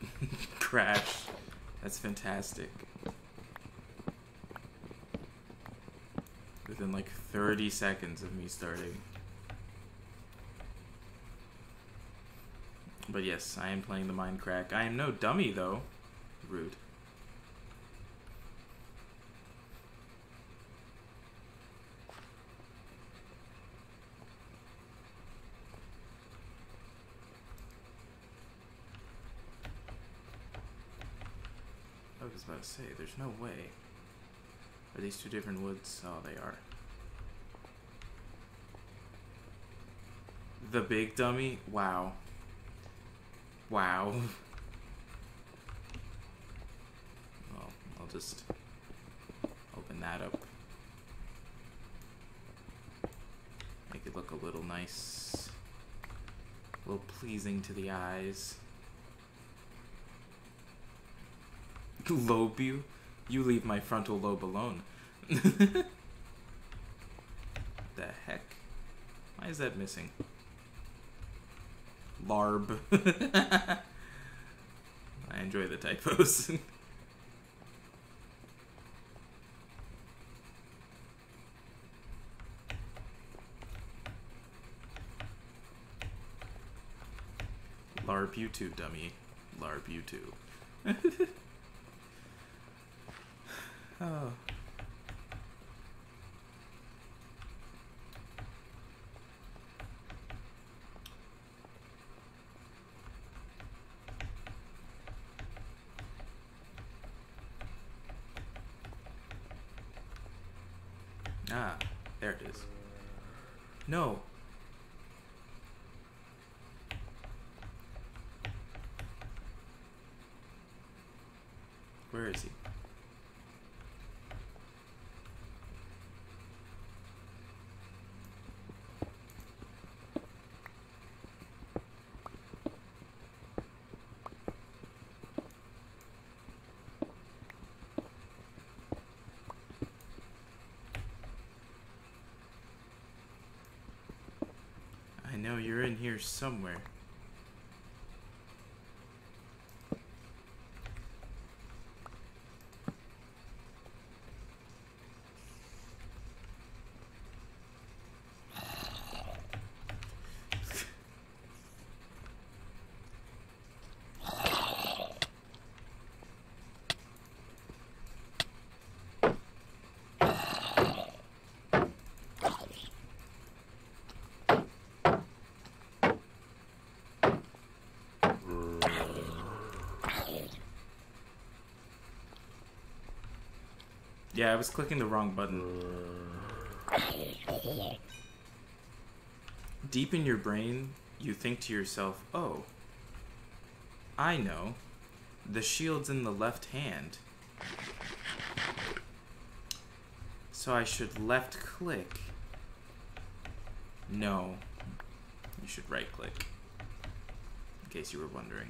Crash. That's fantastic. Within like 30 seconds of me starting. But yes, I am playing the Minecraft. I am no dummy though. Rude. Say, there's no way. Are these two different woods? Oh, they are. The big dummy? Wow. Wow. Well, I'll just open that up. Make it look a little nice. A little pleasing to the eyes. Lobe you? You leave my frontal lobe alone. the heck? Why is that missing? Larb. I enjoy the typos. Larp you too, dummy. Larp you too. Oh. Ah, there it is. No. Where is he? I know you're in here somewhere. Yeah, I was clicking the wrong button. Deep in your brain, you think to yourself, oh, I know. The shield's in the left hand. So I should left click. No. You should right click. In case you were wondering.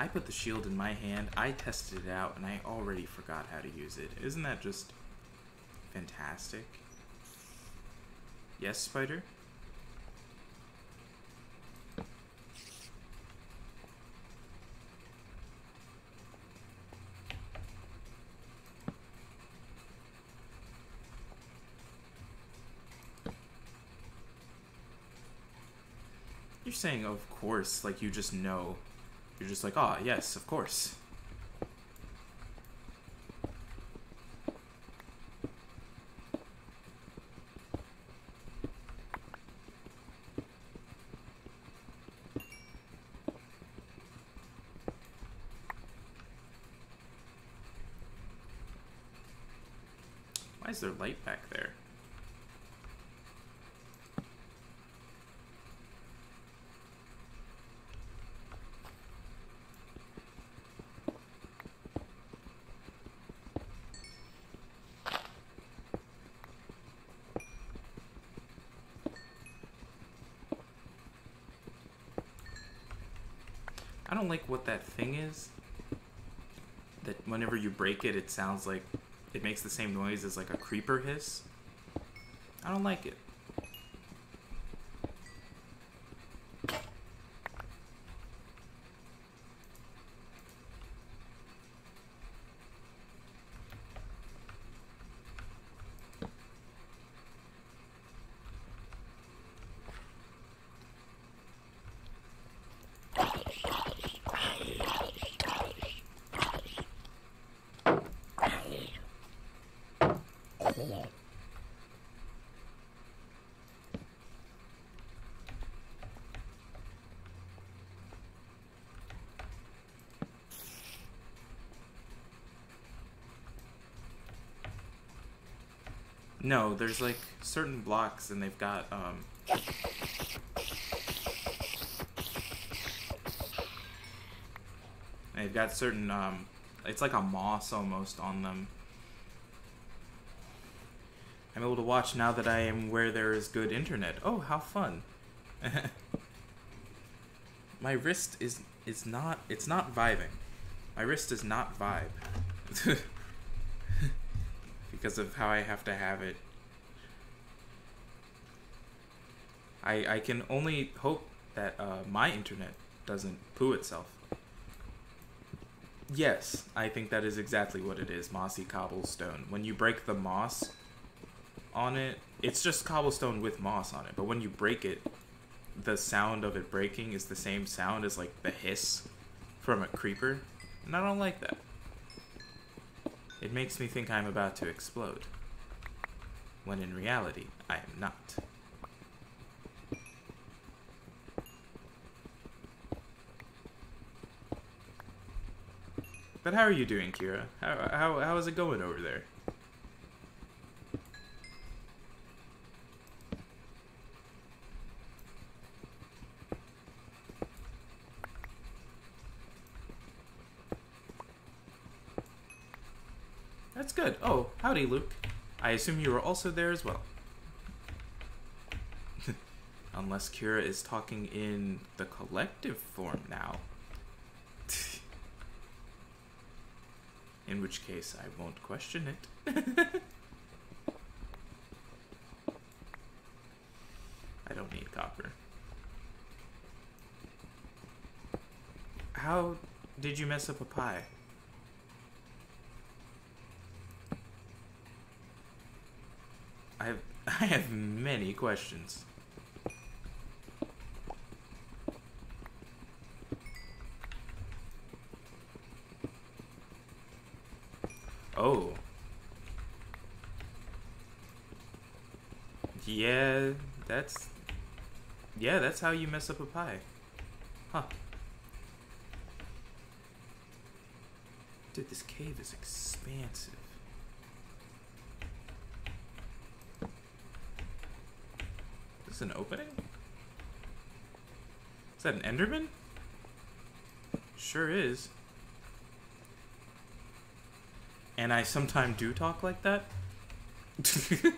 I put the shield in my hand, I tested it out, and I already forgot how to use it. Isn't that just fantastic? Yes, Spider? You're saying, of course, like you just know. You're just like, ah, yes, of course. Why is there light back there? I don't like what that thing is. That whenever you break it, it sounds like it makes the same noise as like a creeper hiss. I don't like it. No, there's like certain blocks and they've got um they've got certain um it's like a moss almost on them. I'm able to watch now that I am where there is good internet. Oh, how fun. My wrist is is not it's not vibing. My wrist does not vibe. because of how I have to have it. I I can only hope that uh, my internet doesn't poo itself. Yes, I think that is exactly what it is, mossy cobblestone. When you break the moss on it, it's just cobblestone with moss on it, but when you break it, the sound of it breaking is the same sound as like the hiss from a creeper, and I don't like that. It makes me think I'm about to explode, when in reality, I am not. But how are you doing, Kira? How, how, how is it going over there? That's good. Howdy, Luke. I assume you were also there as well. Unless Kira is talking in the collective form now. In which case, I won't question it. I don't need copper. How did you mess up a pie? I have I have many questions. Oh. Yeah, that's Yeah, that's how you mess up a pie. Huh. Dude, this cave is expansive. Is an opening? Is that an Enderman? Sure is. And I sometimes do talk like that.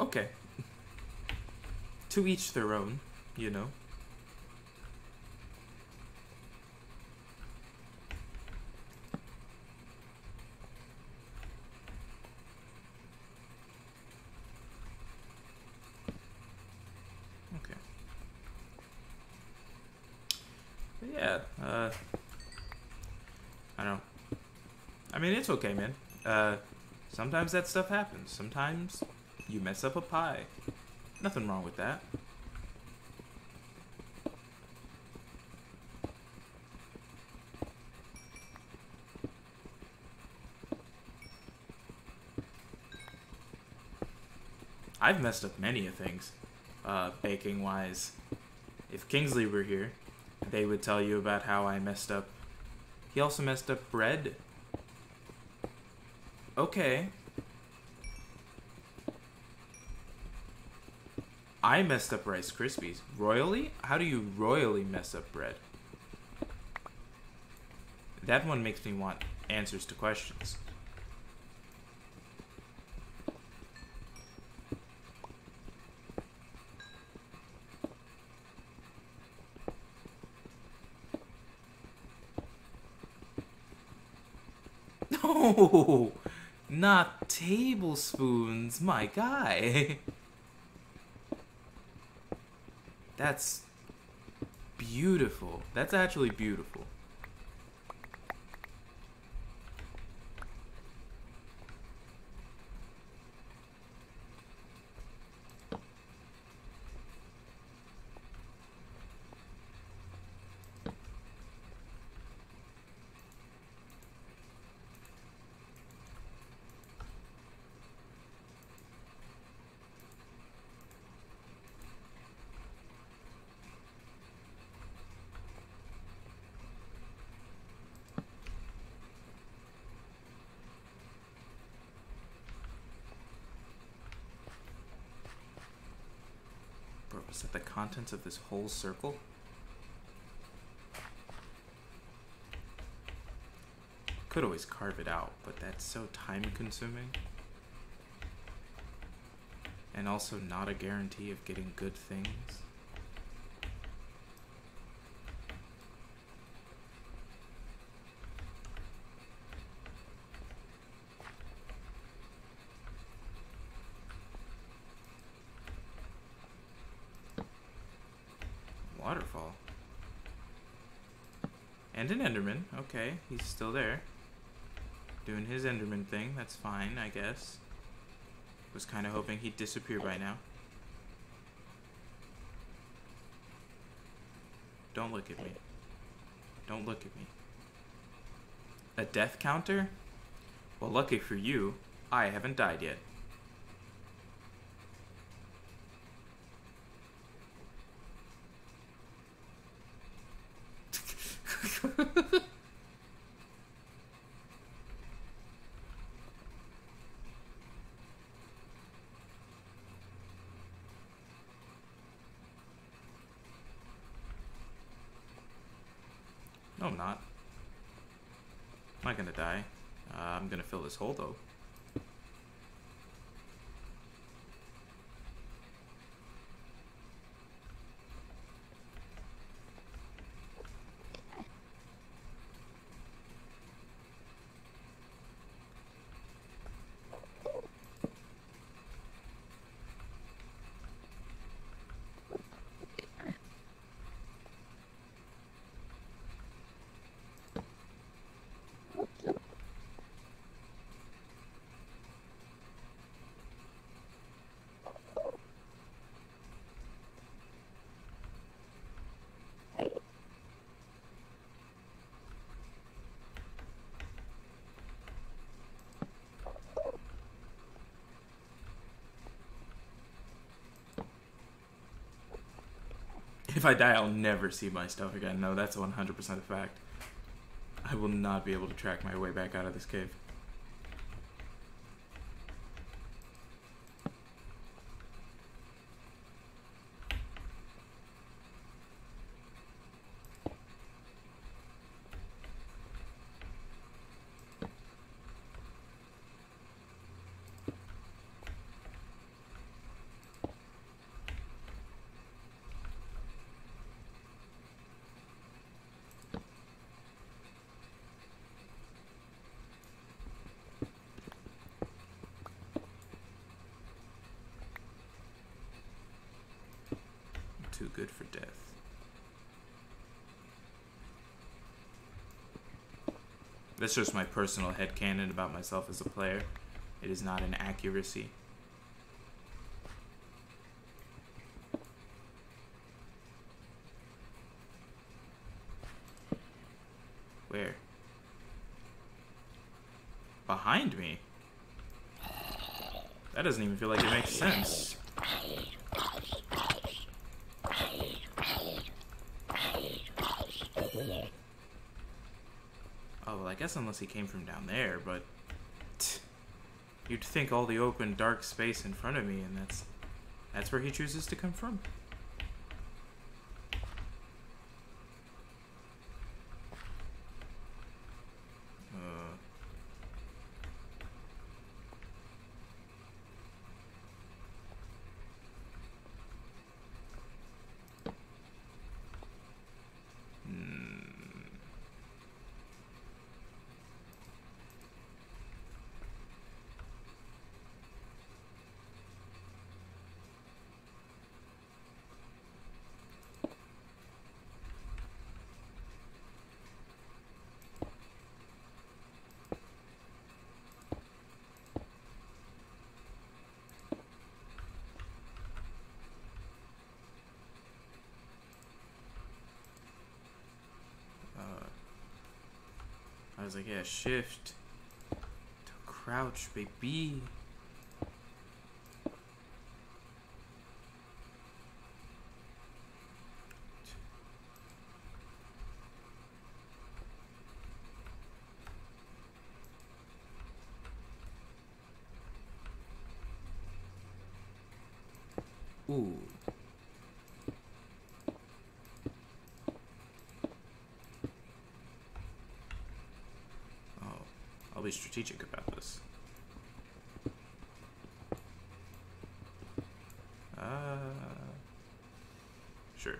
okay. To each their own, you know. Okay. But yeah, uh, I don't know. I mean, it's okay, man. Uh, sometimes that stuff happens. Sometimes you mess up a pie. Nothing wrong with that. I've messed up many of things, uh, baking wise. If Kingsley were here, they would tell you about how I messed up. He also messed up bread. Okay. I messed up Rice Krispies. Royally? How do you royally mess up bread? That one makes me want answers to questions. No! Not tablespoons, my guy. That's beautiful. That's actually beautiful. Is that the contents of this whole circle? Could always carve it out, but that's so time consuming. And also not a guarantee of getting good things. Waterfall. And an Enderman. Okay, he's still there. Doing his Enderman thing. That's fine, I guess. Was kind of hoping he'd disappear by now. Don't look at me. Don't look at me. A death counter? Well, lucky for you, I haven't died yet. No, I'm not. I'm not gonna die. Uh, I'm gonna fill this hole though. If I die, I'll never see my stuff again. No, that's 100% a fact. I will not be able to track my way back out of this cave. Too good for death. That's just my personal headcanon about myself as a player. It is not an accuracy. Where? Behind me? That doesn't even feel like it makes sense. Guess unless he came from down there, but... You'd think all the open, dark space in front of me, and that's... That's where he chooses to come from. Uh... Hmm. Was like, yeah, shift to crouch, baby. Ooh. Oh, I'll be strategic about this. Uh, sure.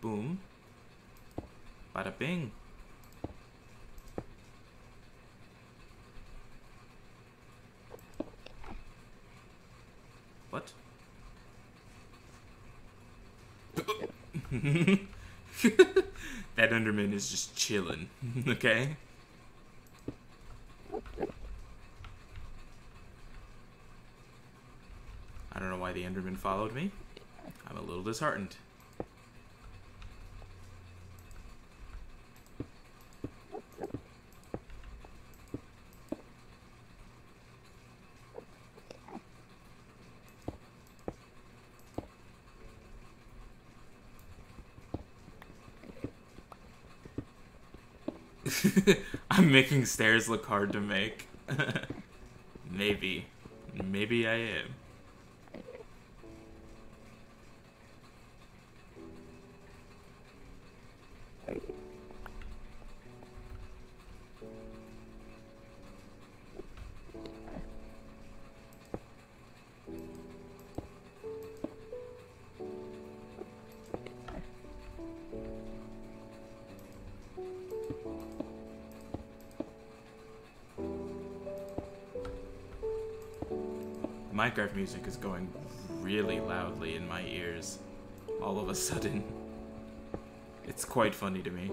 Boom. Bada bing. What? that Enderman is just chilling, okay? I don't know why the Enderman followed me. I'm a little disheartened. I'm making stairs look hard to make. Maybe. Maybe I am. Minecraft music is going really loudly in my ears all of a sudden. It's quite funny to me.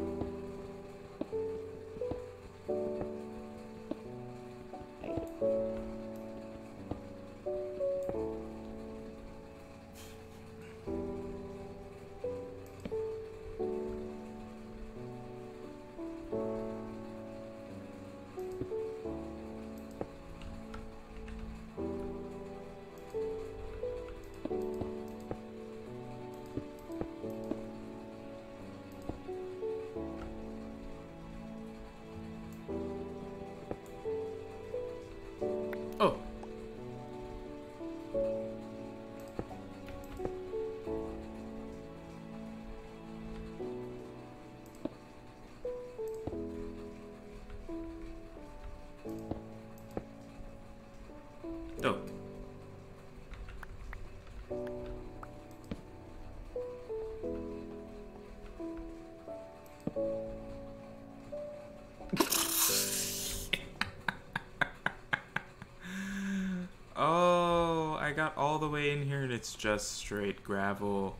Way in here and it's just straight gravel.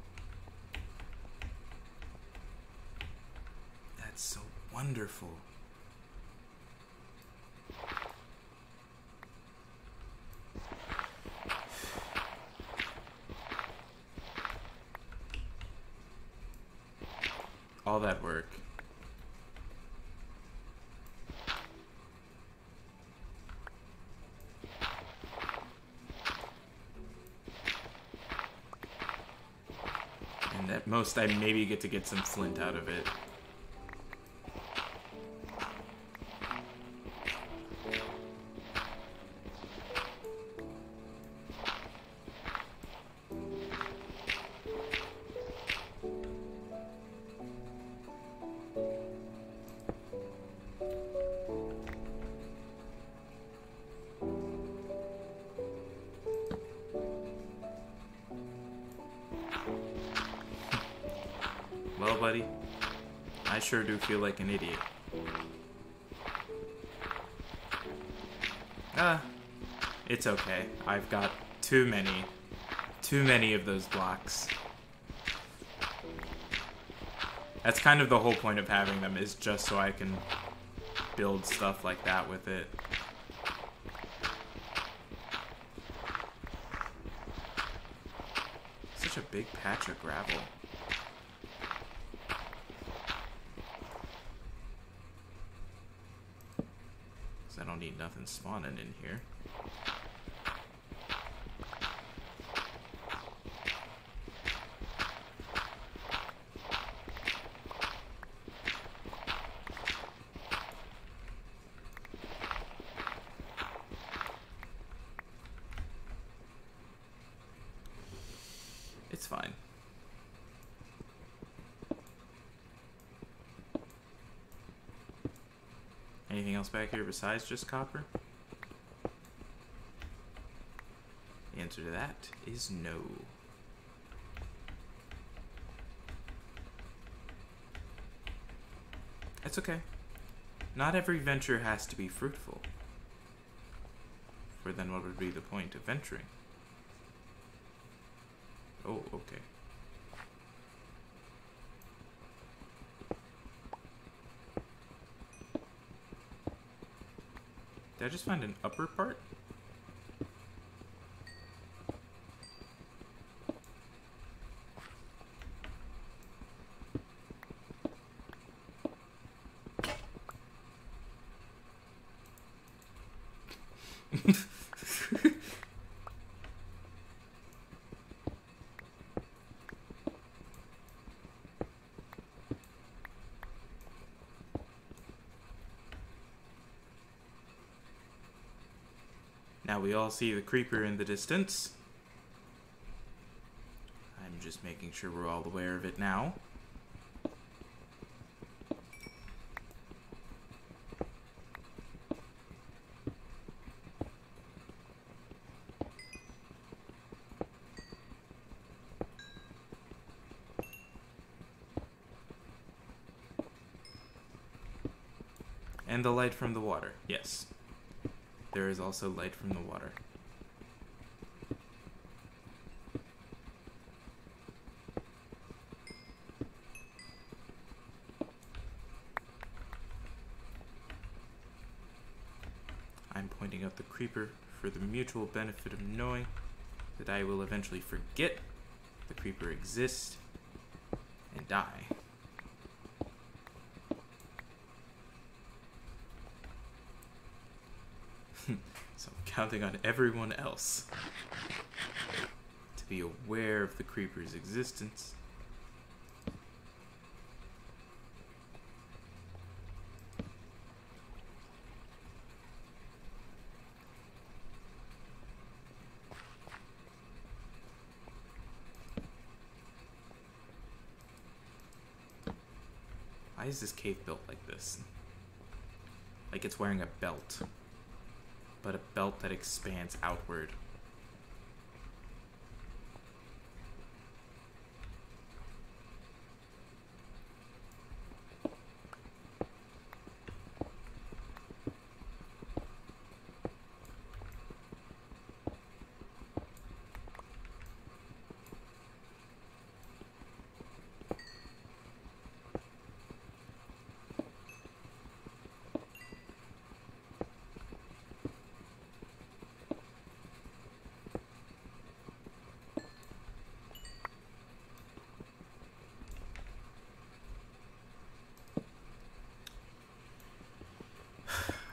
That's so wonderful. All that work. And at most, I maybe get to get some flint out of it. Feel like an idiot. Ah, it's okay. I've got too many, too many of those blocks. That's kind of the whole point of having them, is just so I can build stuff like that with it. Such a big patch of gravel. I don't need nothing spawning in here. It's fine. Anything else back here besides just copper? The answer to that is no. It's okay. Not every venture has to be fruitful. For then what would be the point of venturing? Oh, okay. Did I just find an upper part? Now we all see the creeper in the distance. I'm just making sure we're all aware of it now. And the light from the water, yes. There is also light from the water. I'm pointing out the creeper for the mutual benefit of knowing that I will eventually forget the creeper exists and die. So I'm counting on everyone else to be aware of the creeper's existence. Why is this cave built like this? Like it's wearing a belt but a belt that expands outward.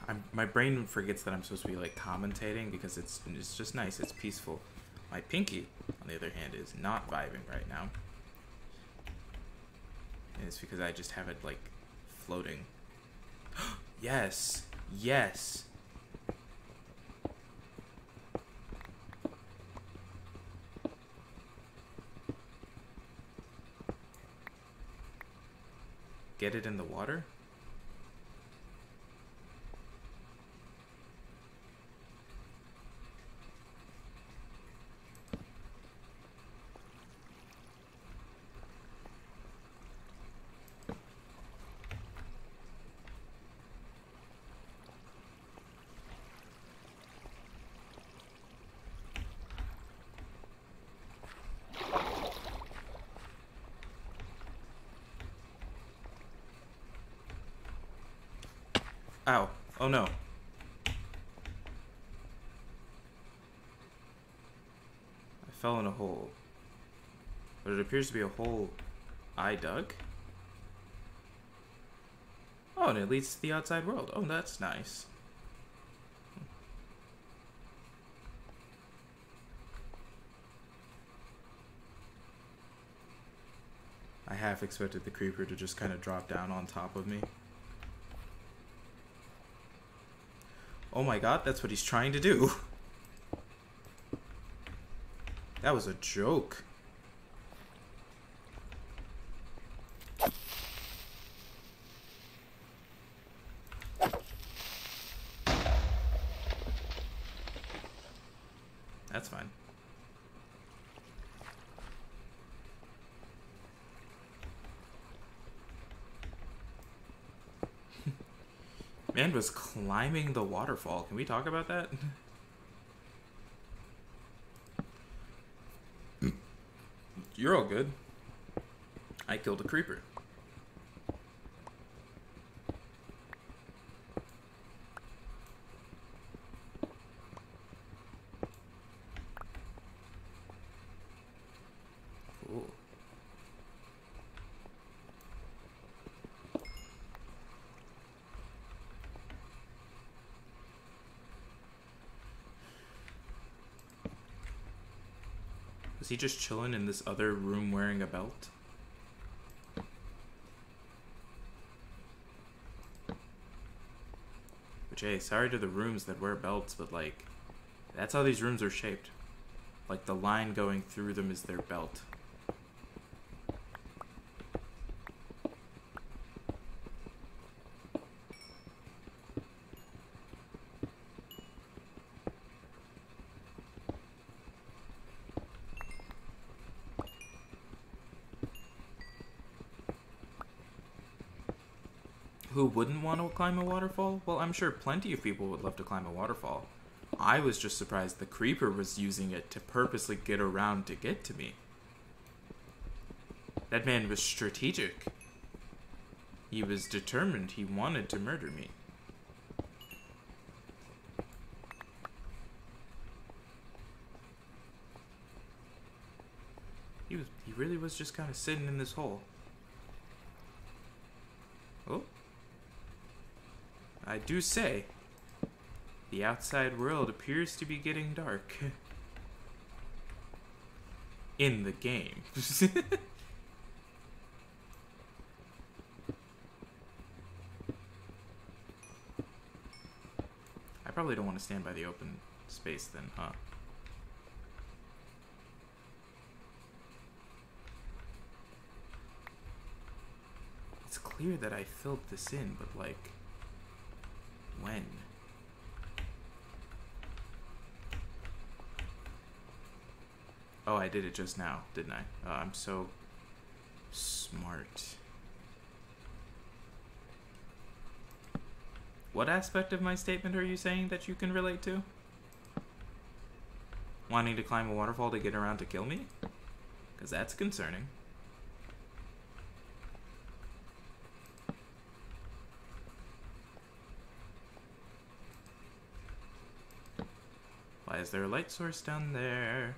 I'm, my brain forgets that I'm supposed to be like commentating because it's it's just nice. It's peaceful. My pinky, on the other hand, is not vibing right now. And it's because I just have it like floating. yes, yes. Get it in the water? Oh no. I fell in a hole. But it appears to be a hole I dug. Oh, and it leads to the outside world. Oh, that's nice. I half expected the creeper to just kind of drop down on top of me. Oh my god, that's what he's trying to do. That was a joke. That's fine. Man was climbing the waterfall. Can we talk about that? You're all good. I killed a creeper. He just chilling in this other room wearing a belt? Which, hey, sorry to the rooms that wear belts, but like, that's how these rooms are shaped. Like, the line going through them is their belt. Who wouldn't want to climb a waterfall? Well, I'm sure plenty of people would love to climb a waterfall. I was just surprised the creeper was using it to purposely get around to get to me. That man was strategic. He was determined. He wanted to murder me. He was he really was just kind of sitting in this hole. Oh. I do say the outside world appears to be getting dark. In the game. I probably don't want to stand by the open space then, huh? It's clear that I filled this in, but like, when? Oh, I did it just now, didn't I? Oh, I'm so smart. What aspect of my statement are you saying that you can relate to? Wanting to climb a waterfall to get around to kill me? Because that's concerning. Is there a light source down there?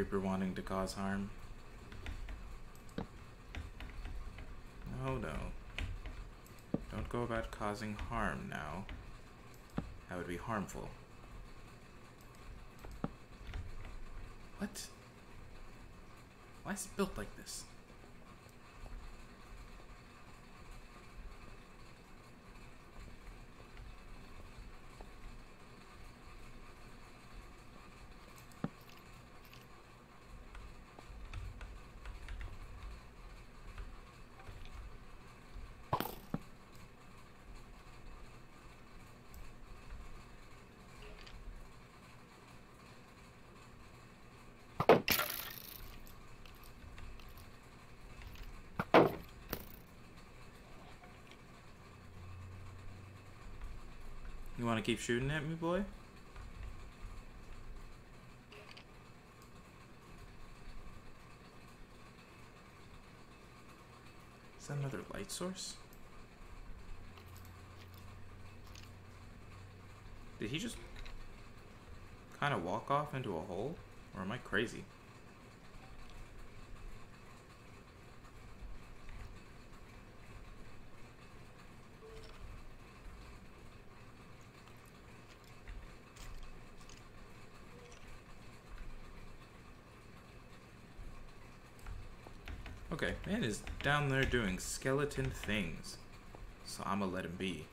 Creeper wanting to cause harm. Oh no. Don't go about causing harm now. That would be harmful. What? Why is it built like this? You want to keep shooting at me, boy? Is that another light source? Did he just kind of walk off into a hole? Or am I crazy? Man is down there doing skeleton things. So I'ma let him be.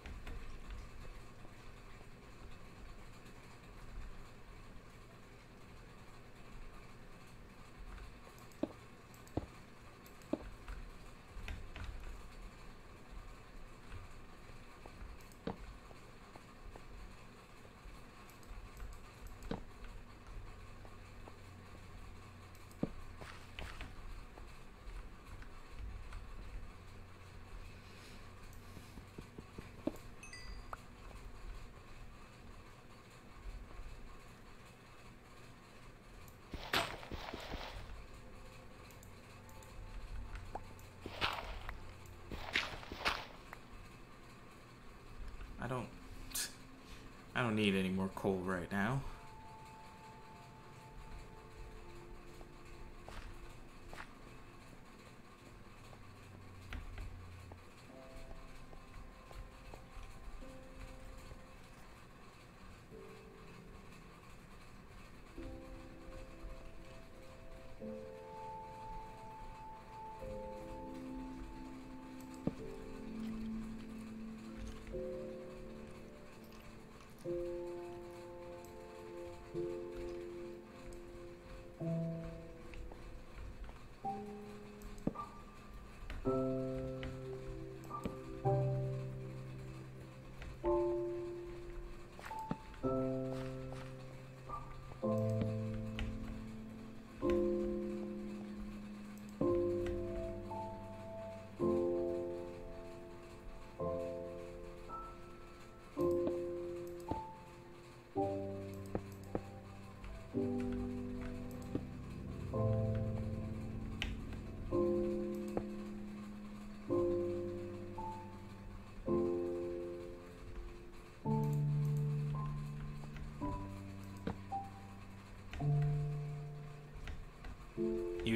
I don't... I don't need any more coal right now.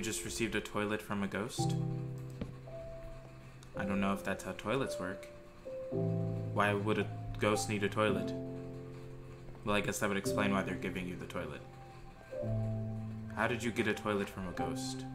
You just received a toilet from a ghost? I don't know if that's how toilets work. Why would a ghost need a toilet? Well, I guess that would explain why they're giving you the toilet. How did you get a toilet from a ghost?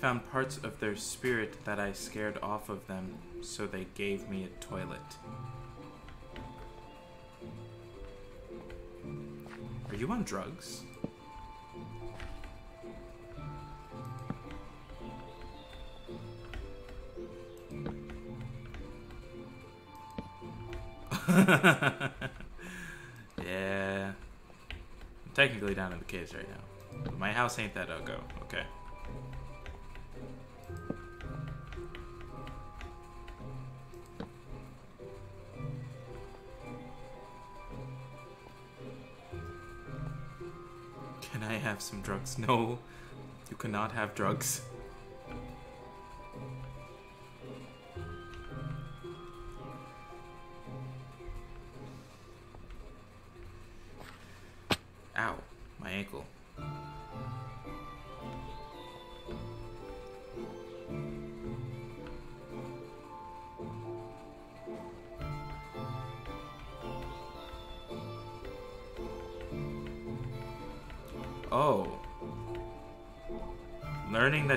Found parts of their spirit that I scared off of them, so they gave me a toilet. Are you on drugs? yeah. I'm technically down in the caves right now. My house ain't that ugly, okay? Some drugs? No, you cannot have drugs.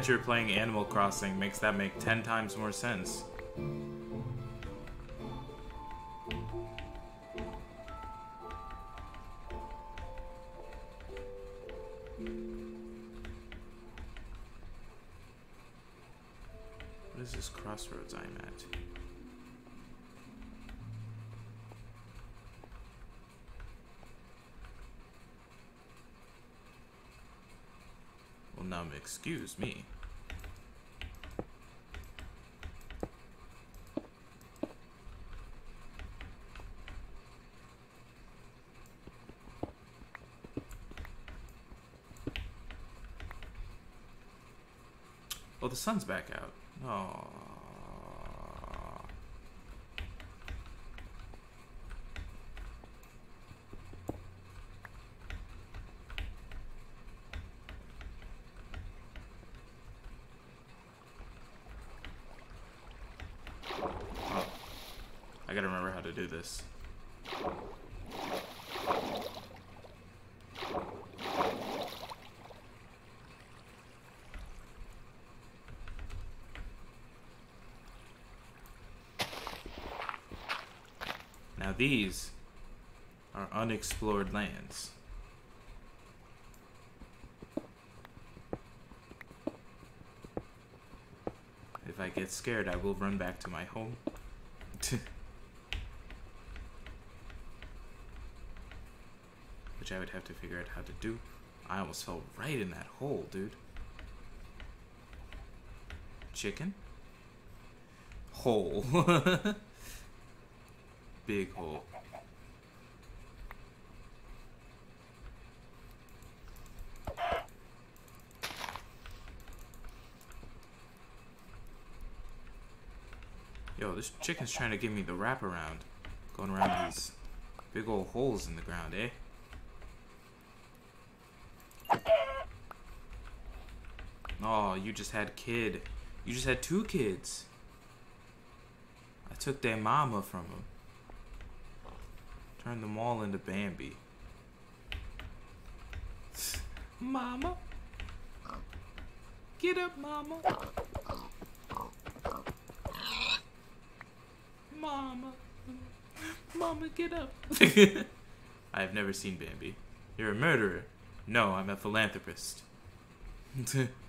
That you're playing Animal Crossing makes that make 10 times more sense. What is this crossroads I'm at? Well, now excuse me. Oh, the sun's back out. Oh. I gotta remember how to do this. Now these are unexplored lands. If I get scared, I will run back to my home. Which I would have to figure out how to do. I almost fell right in that hole, dude. Chicken? Hole. Big hole. Yo, this chicken's trying to give me the wraparound. Going around these big old holes in the ground, eh? Oh, you just had kid. You just had two kids. I took their mama from them. Turned them all into Bambi. Mama. Get up, mama. Mama. Mama, get up. I have never seen Bambi. You're a murderer. No, I'm a philanthropist.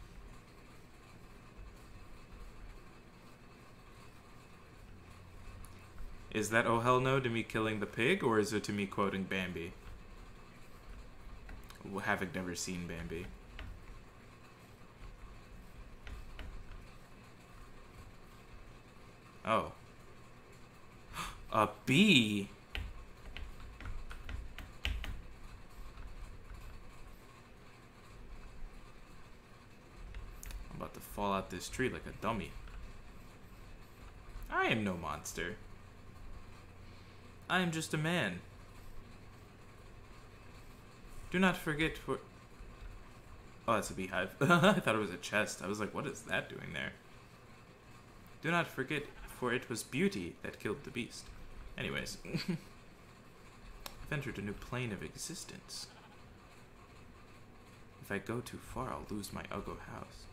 is that oh hell no to me killing the pig, or is it to me quoting Bambi? Having never seen Bambi. Oh. A bee? I'm about to fall out this tree like a dummy. I am no monster. I am just a man. Do not forget for. Oh, that's a beehive. I thought it was a chest. I was like, what is that doing there? Do not forget, for it was beauty that killed the beast. Anyways, I've entered a new plane of existence. If I go too far, I'll lose my Uggo house.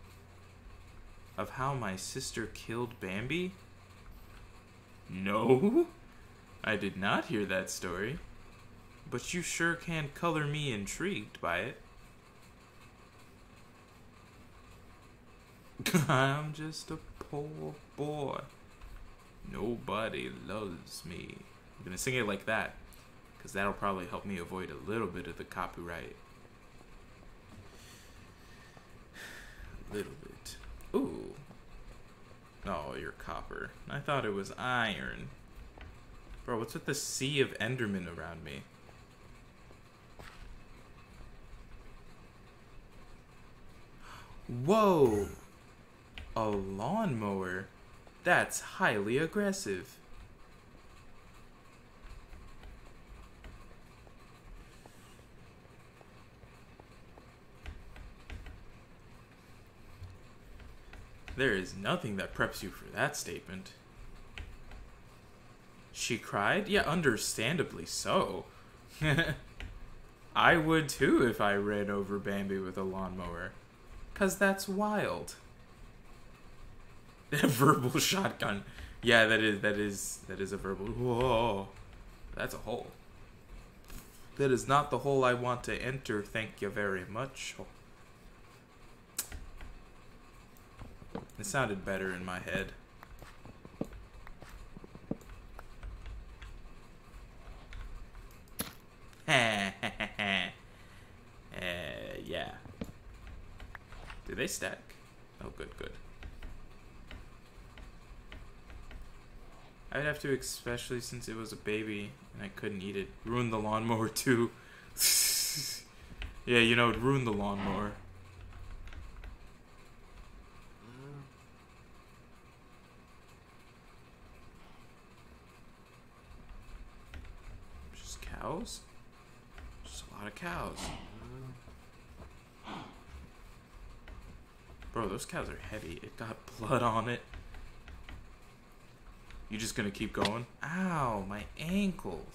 Of how my sister killed Bambi? No, I did not hear that story. But you sure can color me intrigued by it. I'm just a poor boy. Nobody loves me. I'm gonna sing it like that, because that'll probably help me avoid a little bit of the copyright. A little bit. Ooh. Oh, you're copper. I thought it was iron. Bro, what's with the sea of Enderman around me? Whoa! A lawnmower? That's highly aggressive. There is nothing that preps you for that statement. She cried? Yeah, understandably so. I would too if I ran over Bambi with a lawnmower. Cause that's wild. A verbal shotgun. Yeah, that is that is that is a verbal whoa. That's a hole. That is not the hole I want to enter, thank you very much. It sounded better in my head. uh, yeah. Do they stack? Oh, good, good. I'd have to, especially since it was a baby and I couldn't eat it. Ruin the lawnmower too. yeah, you know, it ruined the lawnmower. Just cows? Just a lot of cows. Bro, those cows are heavy. It got blood on it. You just gonna keep going? Ow, my ankle.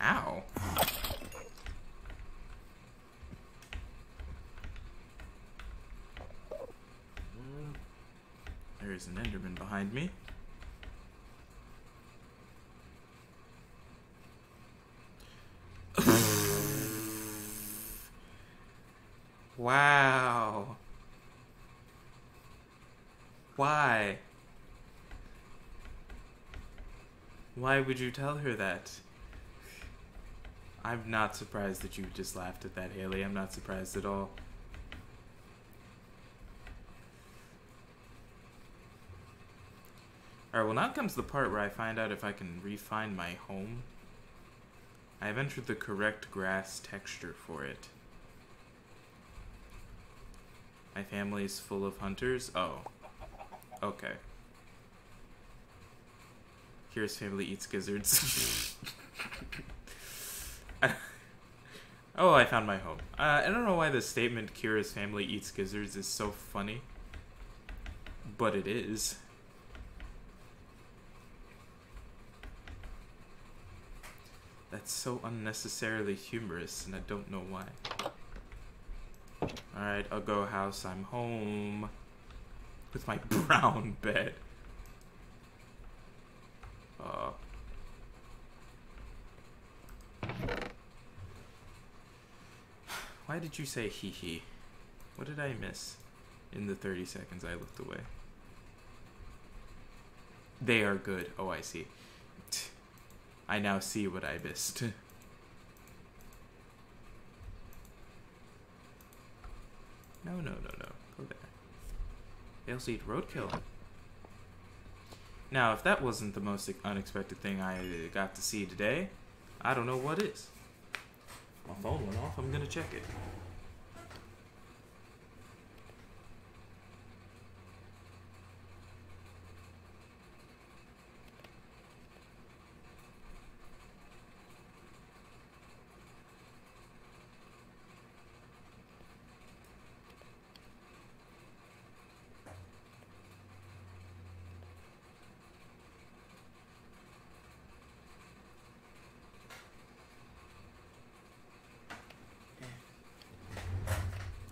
Ow. There is an Enderman behind me. wow. Why? Why would you tell her that? I'm not surprised that you just laughed at that, Haley. I'm not surprised at all. Alright, well now comes the part where I find out if I can refine my home. I have entered the correct grass texture for it. My family is full of hunters? Oh. Okay. Kira's family eats gizzards. oh, I found my home. Uh, I don't know why the statement Kira's family eats gizzards is so funny. But it is. That's so unnecessarily humorous, and I don't know why. Alright, I'll go house, I'm home. With my brown bed. Uh, why did you say hee hee? What did I miss in the 30 seconds I looked away? They are good. Oh, I see. I now see what I missed. No, no, no, no. Go there. They also eat roadkill. Now, if that wasn't the most unexpected thing I got to see today, I don't know what is. My phone went off. I'm gonna check it.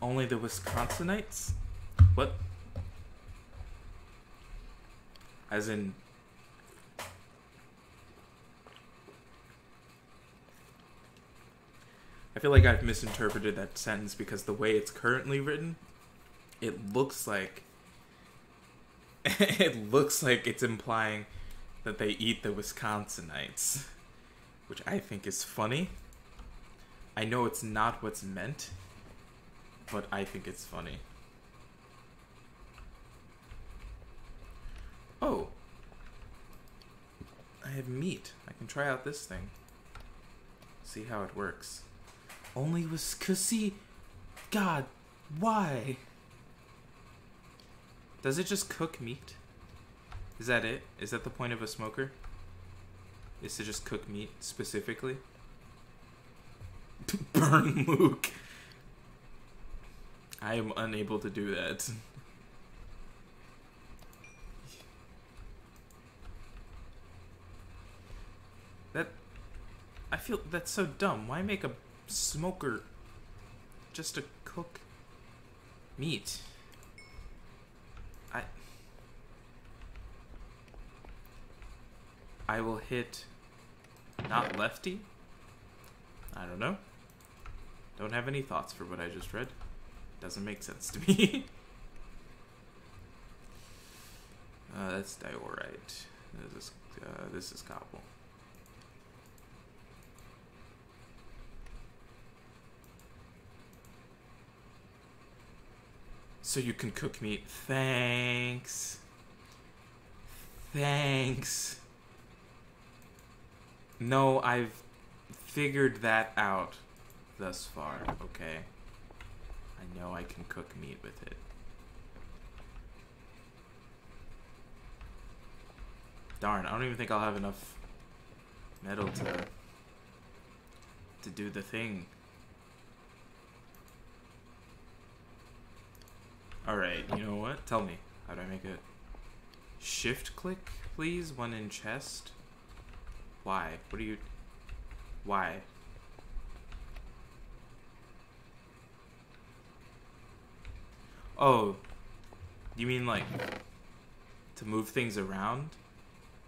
Only the Wisconsinites? What? As in. I feel like I've misinterpreted that sentence because the way it's currently written, it looks like it looks like it's implying that they eat the Wisconsinites, which I think is funny. I know it's not what's meant, but I think it's funny. Oh. I have meat. I can try out this thing. See how it works. Only Wiscusi. God, why? Does it just cook meat? Is that it? Is that the point of a smoker? Is to just cook meat specifically? Burn Luke. I am unable to do that. That I feel that's so dumb. Why make a smoker just to cook meat? I I will hit not lefty. I don't know. Don't have any thoughts for what I just read. Doesn't make sense to me. uh, that's diorite. This is uh, this is cobble. So you can cook meat. Thanks. Thanks. No, I've figured that out thus far, okay? I know I can cook meat with it. Darn, I don't even think I'll have enough metal to to do the thing. Alright, you know what? Tell me. How do I make it? Shift click, please? One in chest? Why? What are you... Why? Oh. You mean, like, to move things around?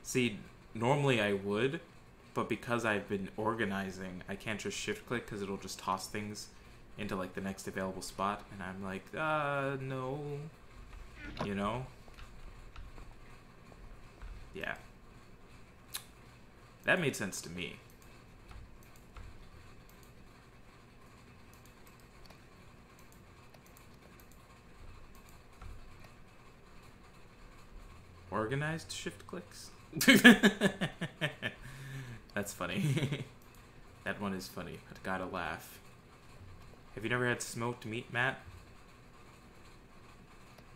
See, normally I would, but because I've been organizing, I can't just shift click because it'll just toss things into like the next available spot and I'm like, uh no. You know? Yeah. That made sense to me. Organized shift clicks? That's funny. that one is funny. I gotta laugh. Have you never had smoked meat, Matt?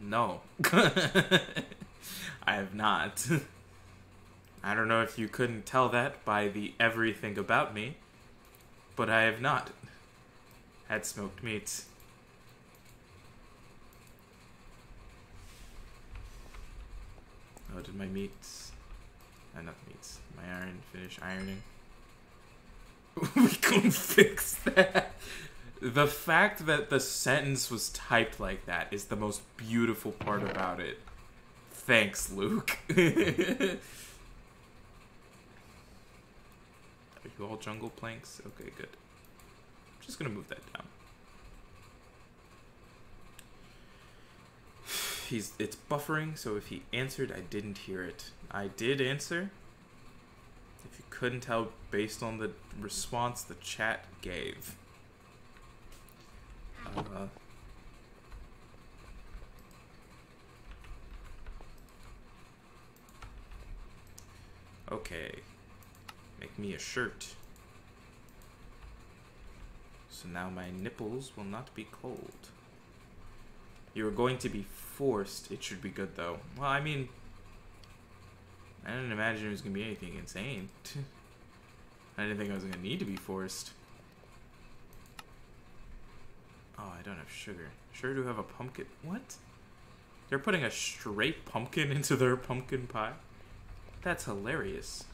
No. I have not. I don't know if you couldn't tell that by the everything about me, but I have not had smoked meats. Oh, did my meats... Uh, not meats. My iron finish ironing? we couldn't fix that the fact that the sentence was typed like that is the most beautiful part about it. Thanks, Luke. Are you all jungle planks? Okay, good. I'm just gonna move that down. He's it's buffering, so if he answered, I didn't hear it. I did answer. If you couldn't tell based on the response the chat gave. Uh, okay. Make me a shirt. So now my nipples will not be cold. You are going to be forced. It should be good though. Well, I mean, I didn't imagine it was going to be anything insane. I didn't think I was going to need to be forced. Oh, I don't have sugar. Sure do have a pumpkin. What? They're putting a straight pumpkin into their pumpkin pie? That's hilarious.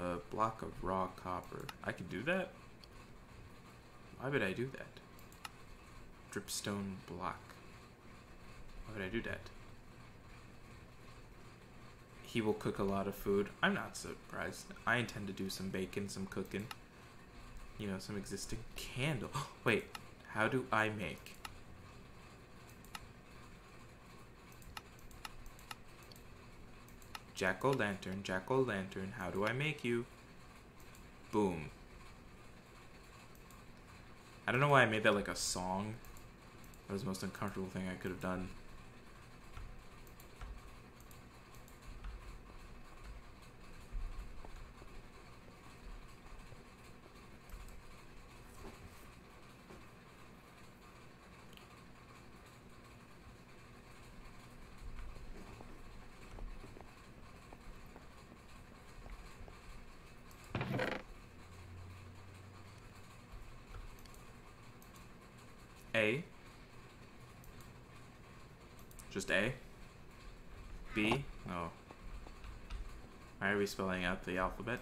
A block of raw copper. I could do that? Why would I do that? Dripstone block. Why would I do that? he will cook a lot of food. I'm not surprised. I intend to do some bacon, some cooking. You know, some existing candle. Wait, how do I make? Jack-o'-lantern, jack-o'-lantern, how do I make you? Boom. I don't know why I made that like a song. That was the most uncomfortable thing I could have done. A. Just A. B. Oh. Why are we spelling out the alphabet?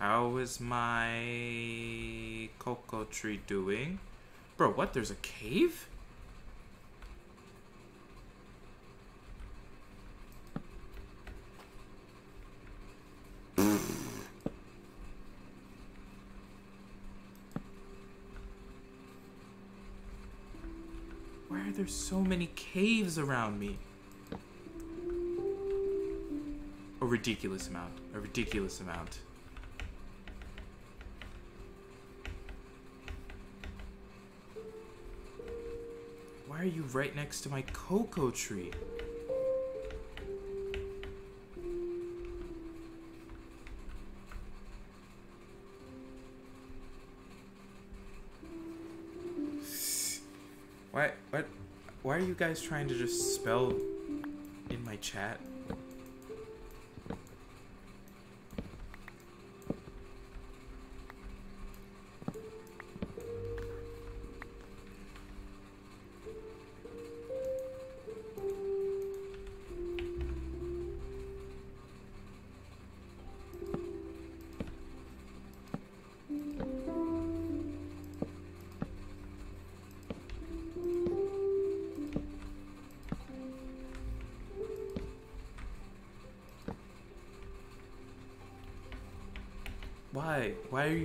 How is my cocoa tree doing? Bro, what? There's a cave? Why are there so many caves around me? A ridiculous amount. A ridiculous amount. Why are you right next to my cocoa tree? Guys trying to just spell in my chat?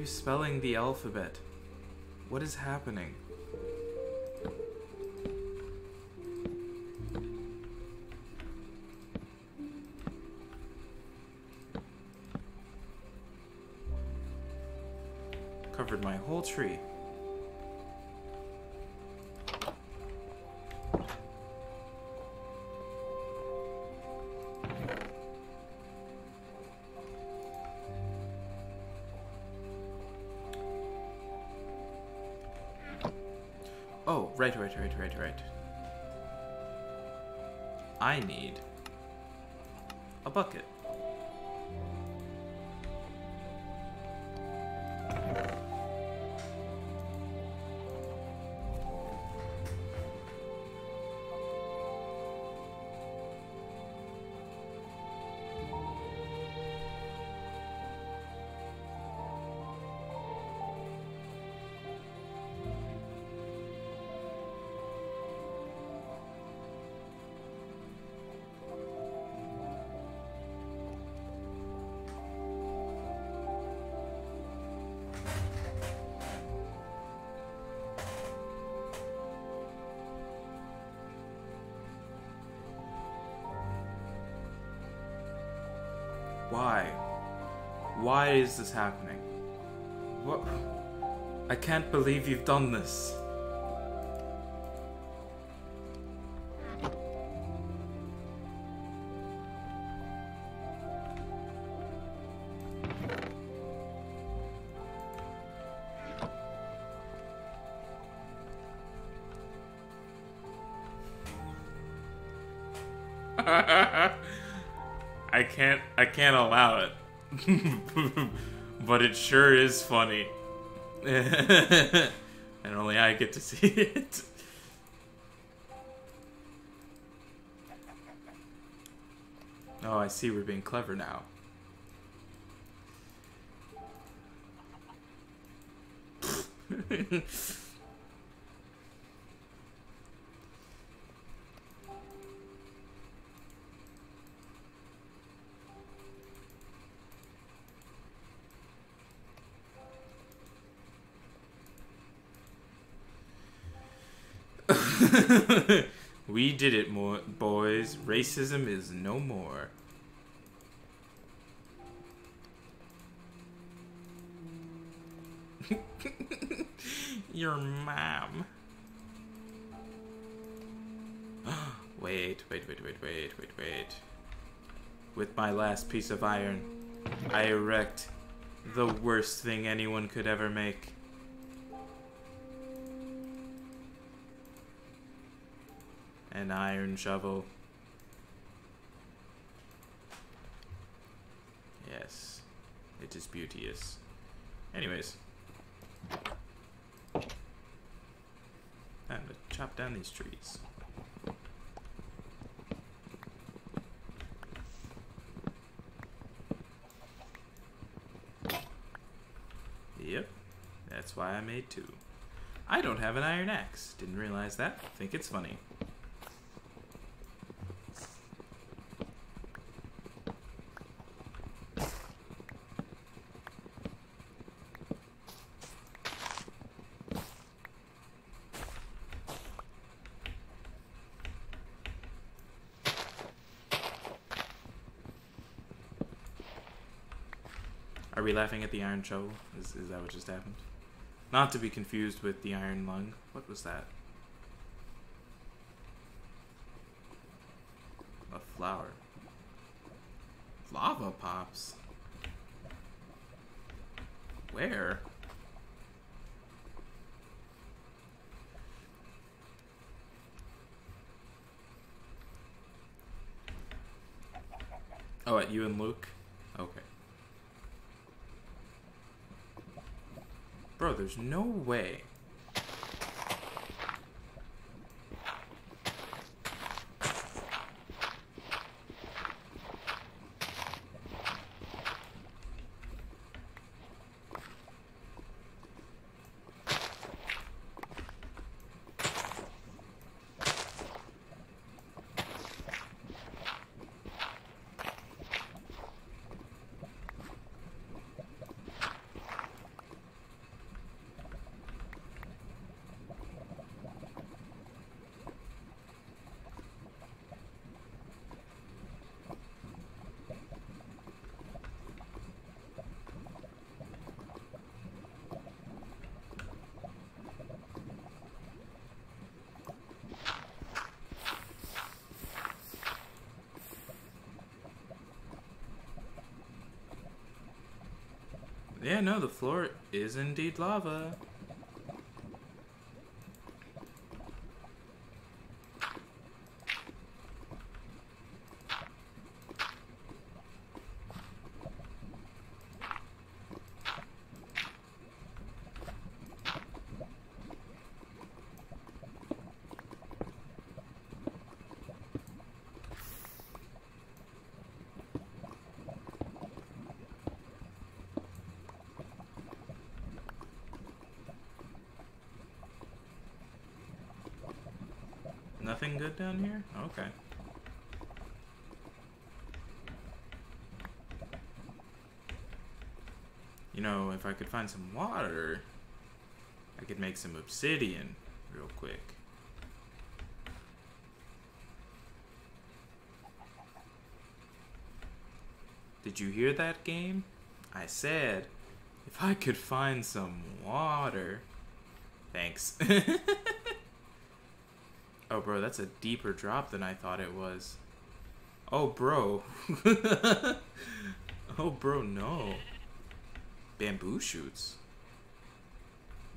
You spelling the alphabet? What is happening? Covered my whole tree. Right. I need a bucket. Why is this happening? What? I can't believe you've done this. I can't I can't allow it. but it sure is funny. and only I get to see it. Oh, I see we're being clever now. we did it, boys. Racism is no more. Your mom. wait, wait, wait, wait, wait, wait, wait. With my last piece of iron, I erect the worst thing anyone could ever make. An iron shovel. Yes, it is beauteous. Anyways. Time to chop down these trees. Yep, that's why I made two. I don't have an iron axe. Didn't realize that. Think it's funny. Laughing at the iron shovel? Is, is that what just happened? Not to be confused with the iron lung. What was that? A flower. Lava pops. Where? Oh, at you and Luke? Okay. Bro, there's no way. Yeah, no, the floor is indeed lava. Nothing down here? Okay. You know, if I could find some water, I could make some obsidian real quick. Did you hear that game? I said, if I could find some water. Thanks. bro, that's a deeper drop than I thought it was. Oh, bro. oh, bro, no. Bamboo shoots.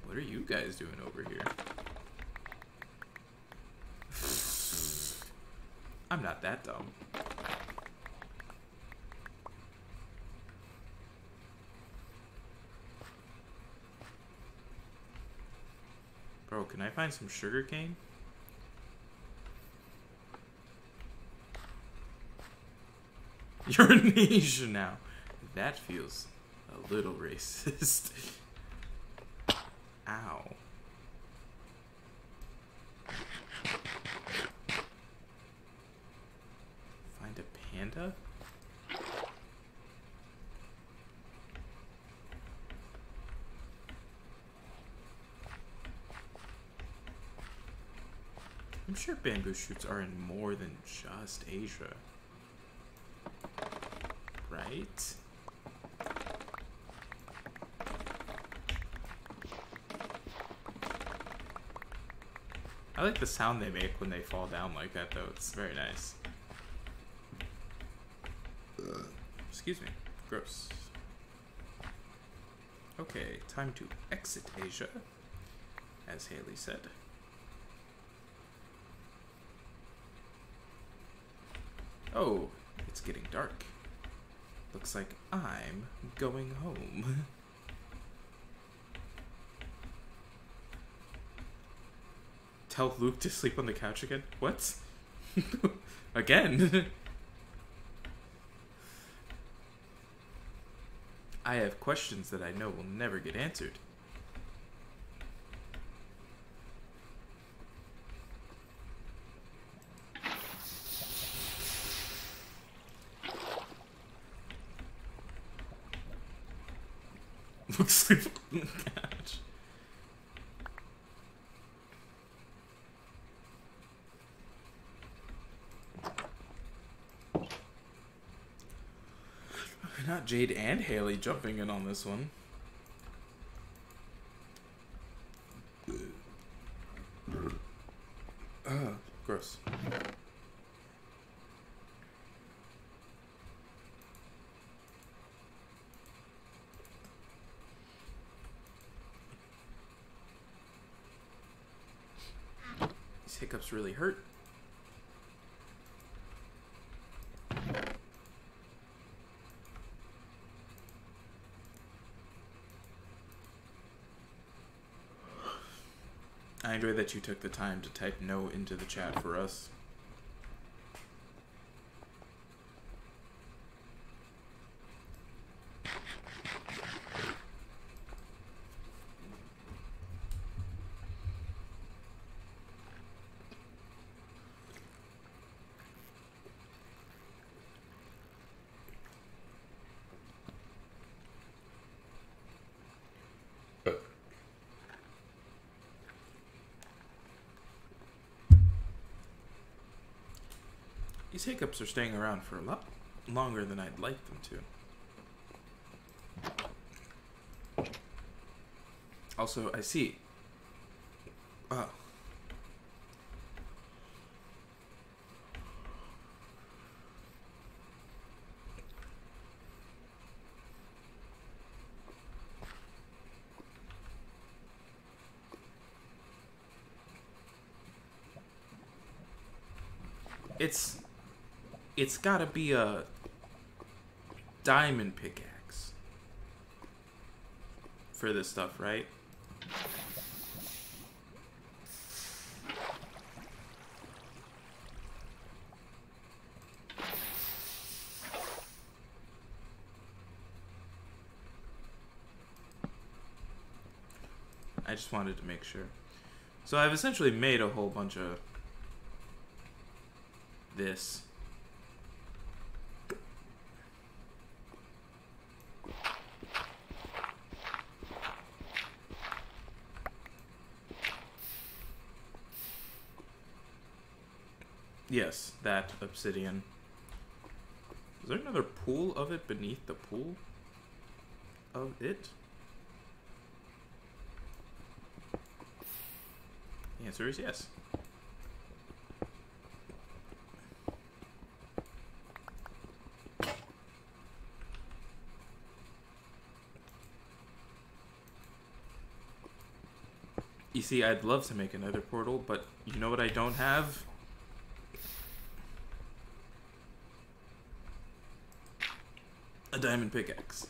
What are you guys doing over here? I'm not that dumb. Bro, can I find some sugar You're Asia now. That feels a little racist. Ow. Find a panda? I'm sure bamboo shoots are in more than just Asia. Right? I like the sound they make when they fall down like that, though. It's very nice. Excuse me. Gross. Okay, time to exit Asia, as Haley said. Oh, it's getting dark. Looks like I'm going home. Tell Luke to sleep on the couch again? What? again? I have questions that I know will never get answered. Like on the couch. Not Jade and Haley jumping in on this one. Ugh, gross. These hiccups really hurt. I enjoy that you took the time to type no into the chat for us. These hiccups are staying around for a lot longer than I'd like them to. Also, I see. Oh. It's it's gotta be a diamond pickaxe for this stuff, right? I just wanted to make sure. So I've essentially made a whole bunch of this. Yes, that obsidian. Is there another pool of it beneath the pool of it? The answer is yes. You see, I'd love to make another portal, but you know what I don't have? A diamond pickaxe.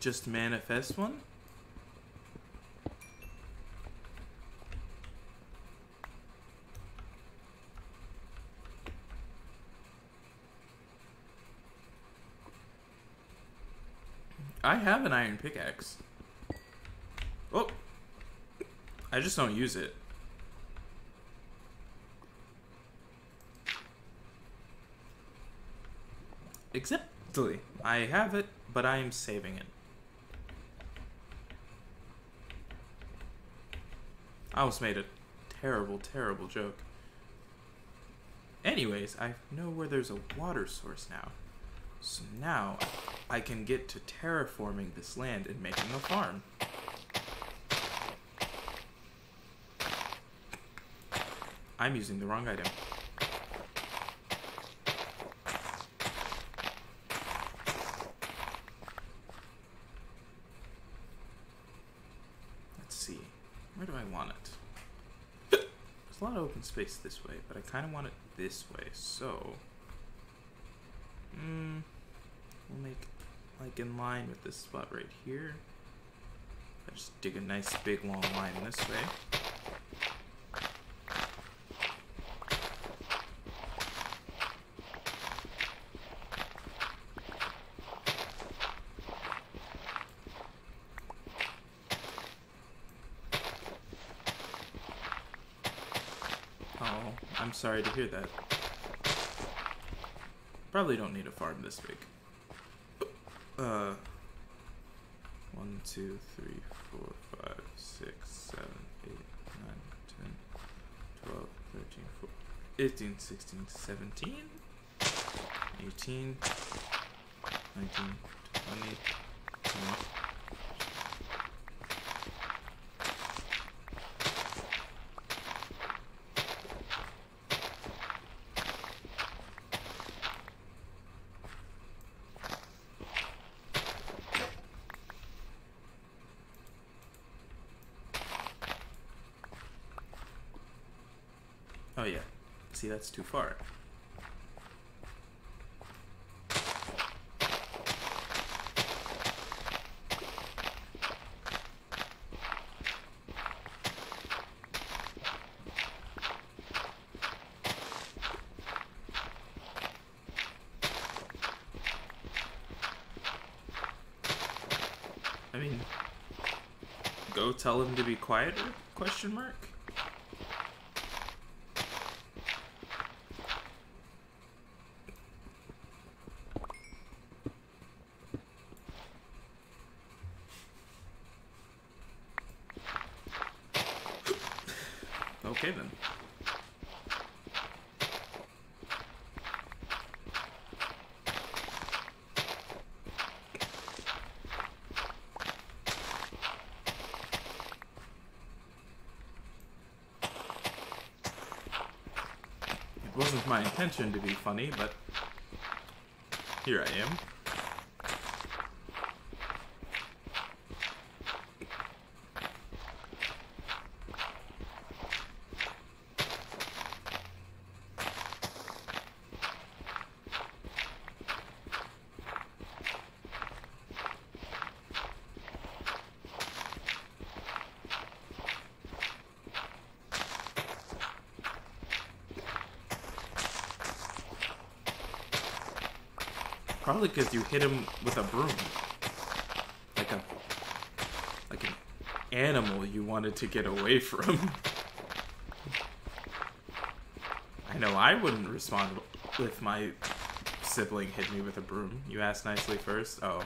Just manifest one? have an iron pickaxe. Oh. I just don't use it. Exactly. I have it, but I am saving it. I almost made a terrible, terrible joke. Anyways, I know where there's a water source now. So now I can get to terraforming this land and making a farm. I'm using the wrong item. Let's see. Where do I want it? There's a lot of open space this way, but I kind of want it this way, so... Hmm... We'll make, like, in line with this spot right here. I just dig a nice big long line this way. Oh, I'm sorry to hear that. Probably don't need a farm this big. Uh, one, two, three, four, five, six, seven, eight, nine, ten, twelve, thirteen, fourteen, fifteen, sixteen, seventeen, eighteen, nineteen, twenty, twenty. See, that's too far. I mean, go tell him to be quieter? Question mark. Wasn't my intention to be funny, but here I am. Because you hit him with a broom. Like a... Like an animal you wanted to get away from. I know I wouldn't respond if my sibling hit me with a broom. You asked nicely first? Oh.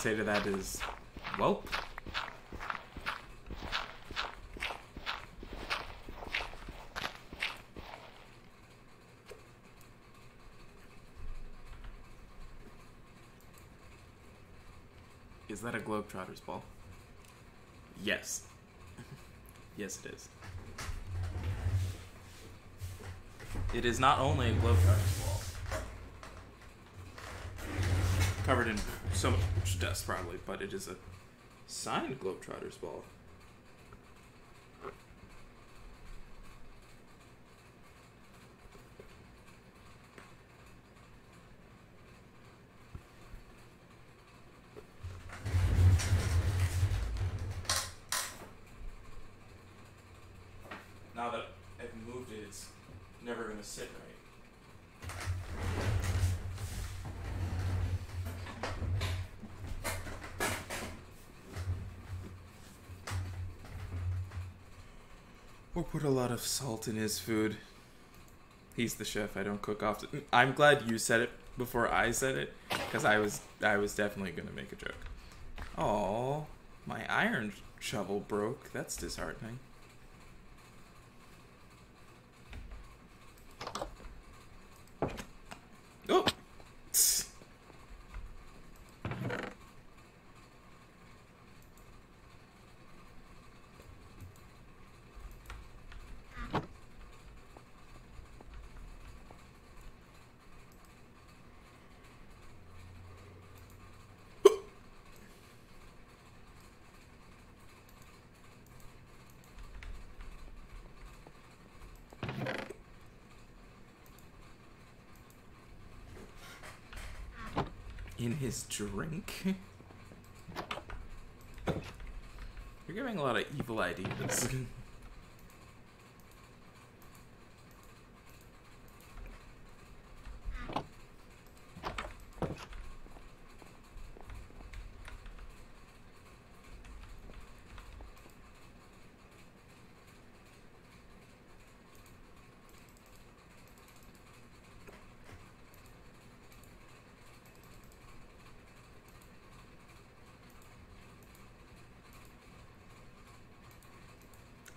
Say to that is, well. Is that a Globetrotter's ball? Yes. yes, it is. It is not only a Globetrotter's ball. Covered in so much dust probably, but it is a signed Globetrotters ball. now that I've moved it, it's never gonna sit right. Or put a lot of salt in his food. He's the chef. I don't cook often. I'm glad you said it before I said it, because I was I was definitely gonna make a joke. Oh, my iron shovel broke. That's disheartening. Oh. In his drink? You're giving a lot of evil ideas.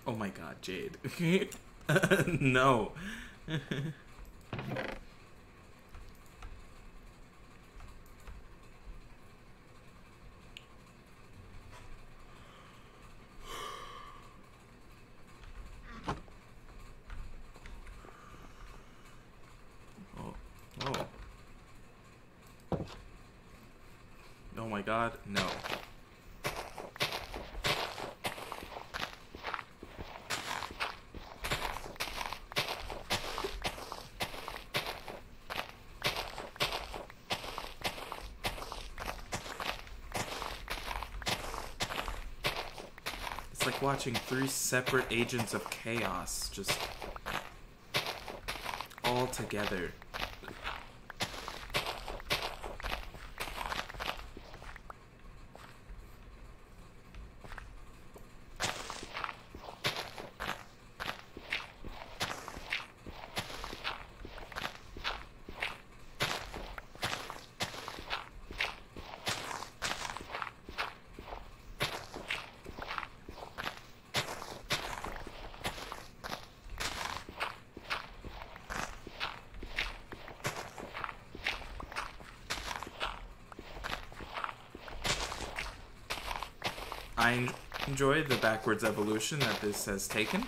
oh my god, Jade. no. oh. Oh. Oh my god, no. It's like watching three separate agents of chaos just all together. I enjoy the backwards evolution that this has taken.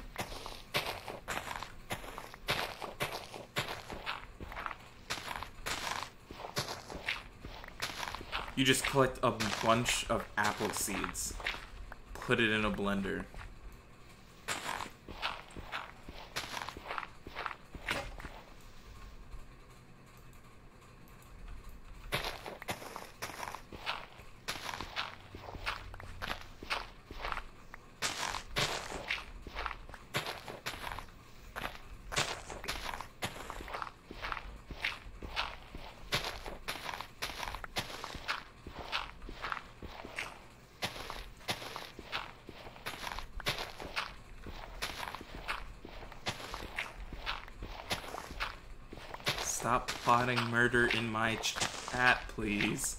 You just collect a bunch of apple seeds, put it in a blender. Murder in my chat, please.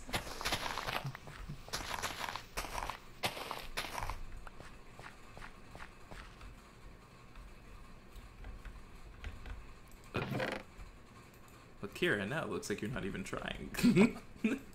But Kira, now it looks like you're not even trying.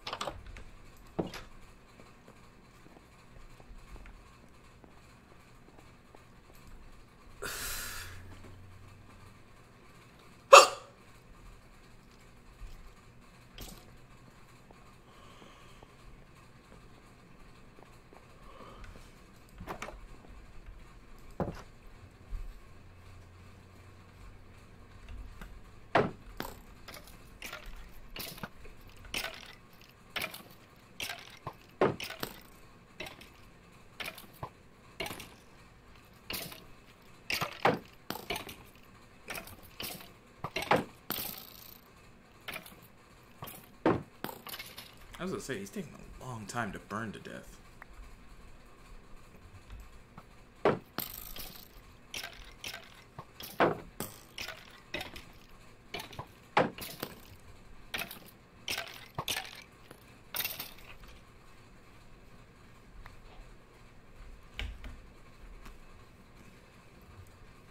I was gonna say he's taking a long time to burn to death.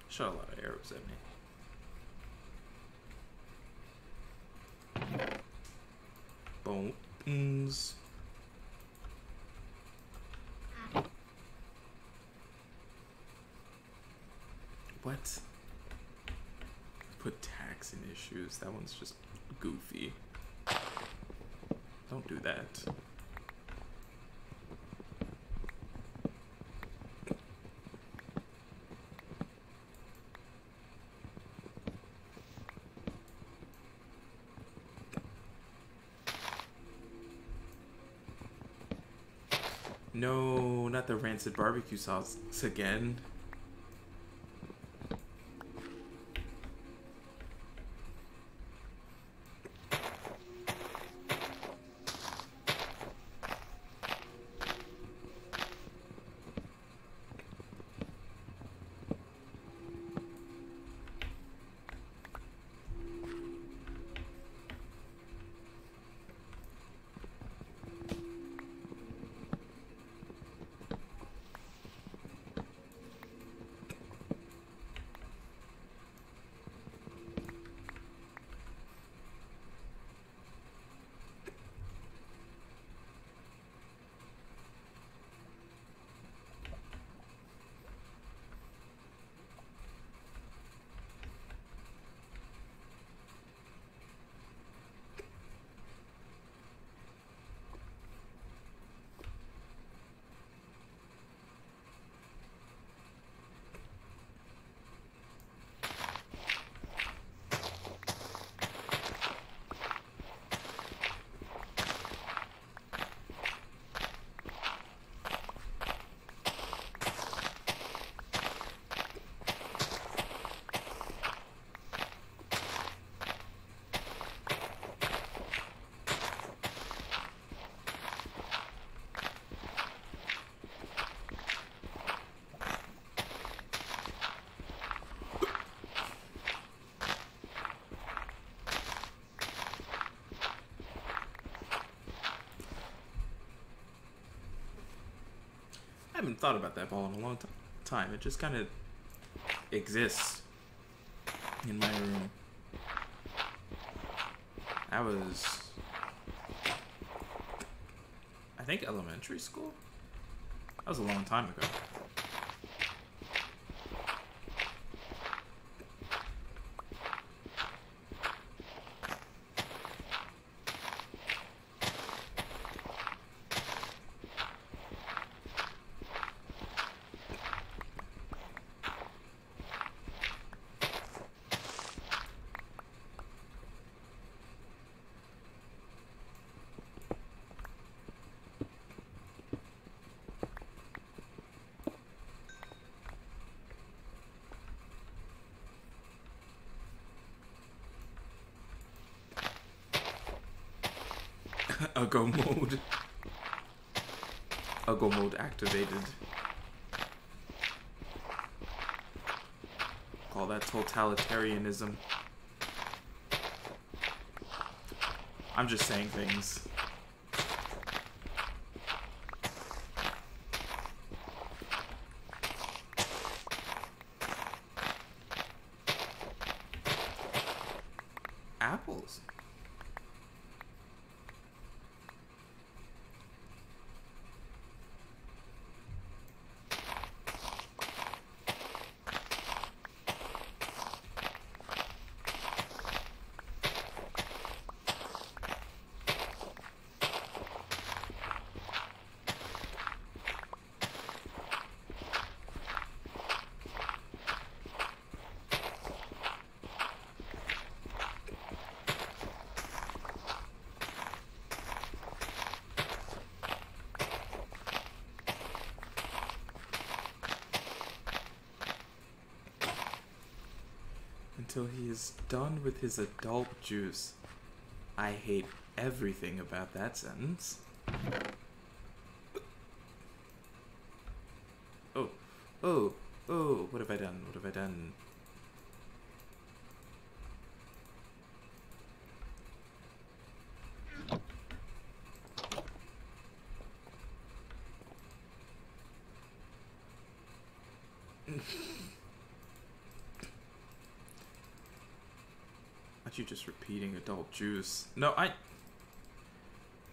Shot a lot of arrows at me. Bones. What? Put tax in issues. That one's just goofy. Don't do that. No, not the rancid barbecue sauce again. Haven't thought about that ball in a long time. It just kind of exists in my room. I was, I think, elementary school. That was a long time ago. A mode. A go mode activated. Call that totalitarianism. I'm just saying things. Apples. Until he is done with his adult juice. I hate everything about that sentence. Oh, oh, oh, what have I done? What have I done? Aren't you just repeating adult juice? No, I.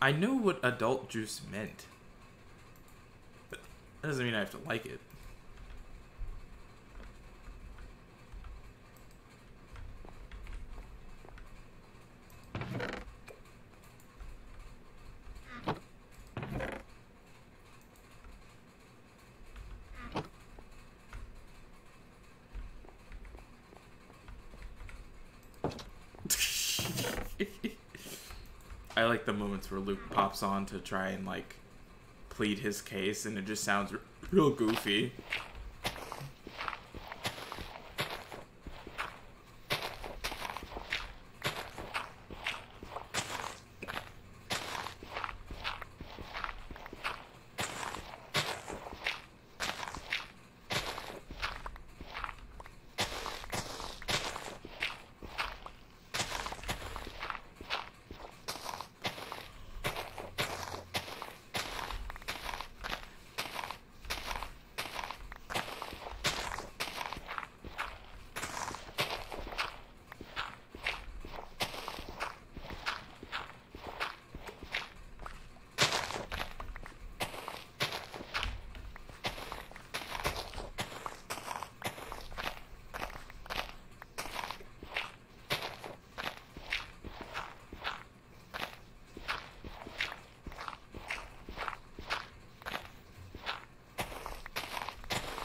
I know what adult juice meant. But that doesn't mean I have to like it. I like the moments where Luke pops on to try and like plead his case, and it just sounds real goofy.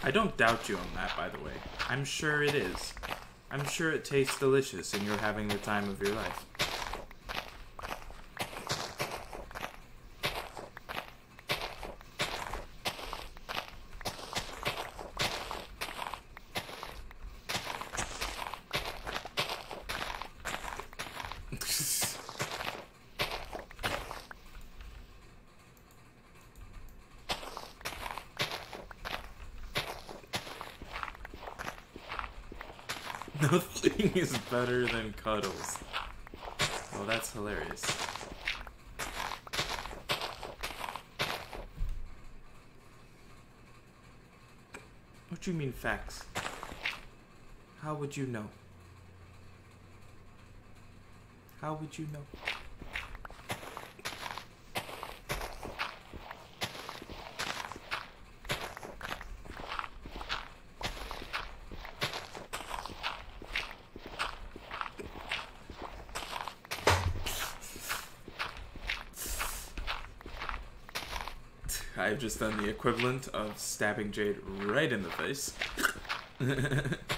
I don't doubt you on that, by the way. I'm sure it is. I'm sure it tastes delicious and you're having the time of your life. Nothing is better than cuddles. Well, that's hilarious. What do you mean facts? How would you know? How would you know? I've just done the equivalent of stabbing Jade right in the face.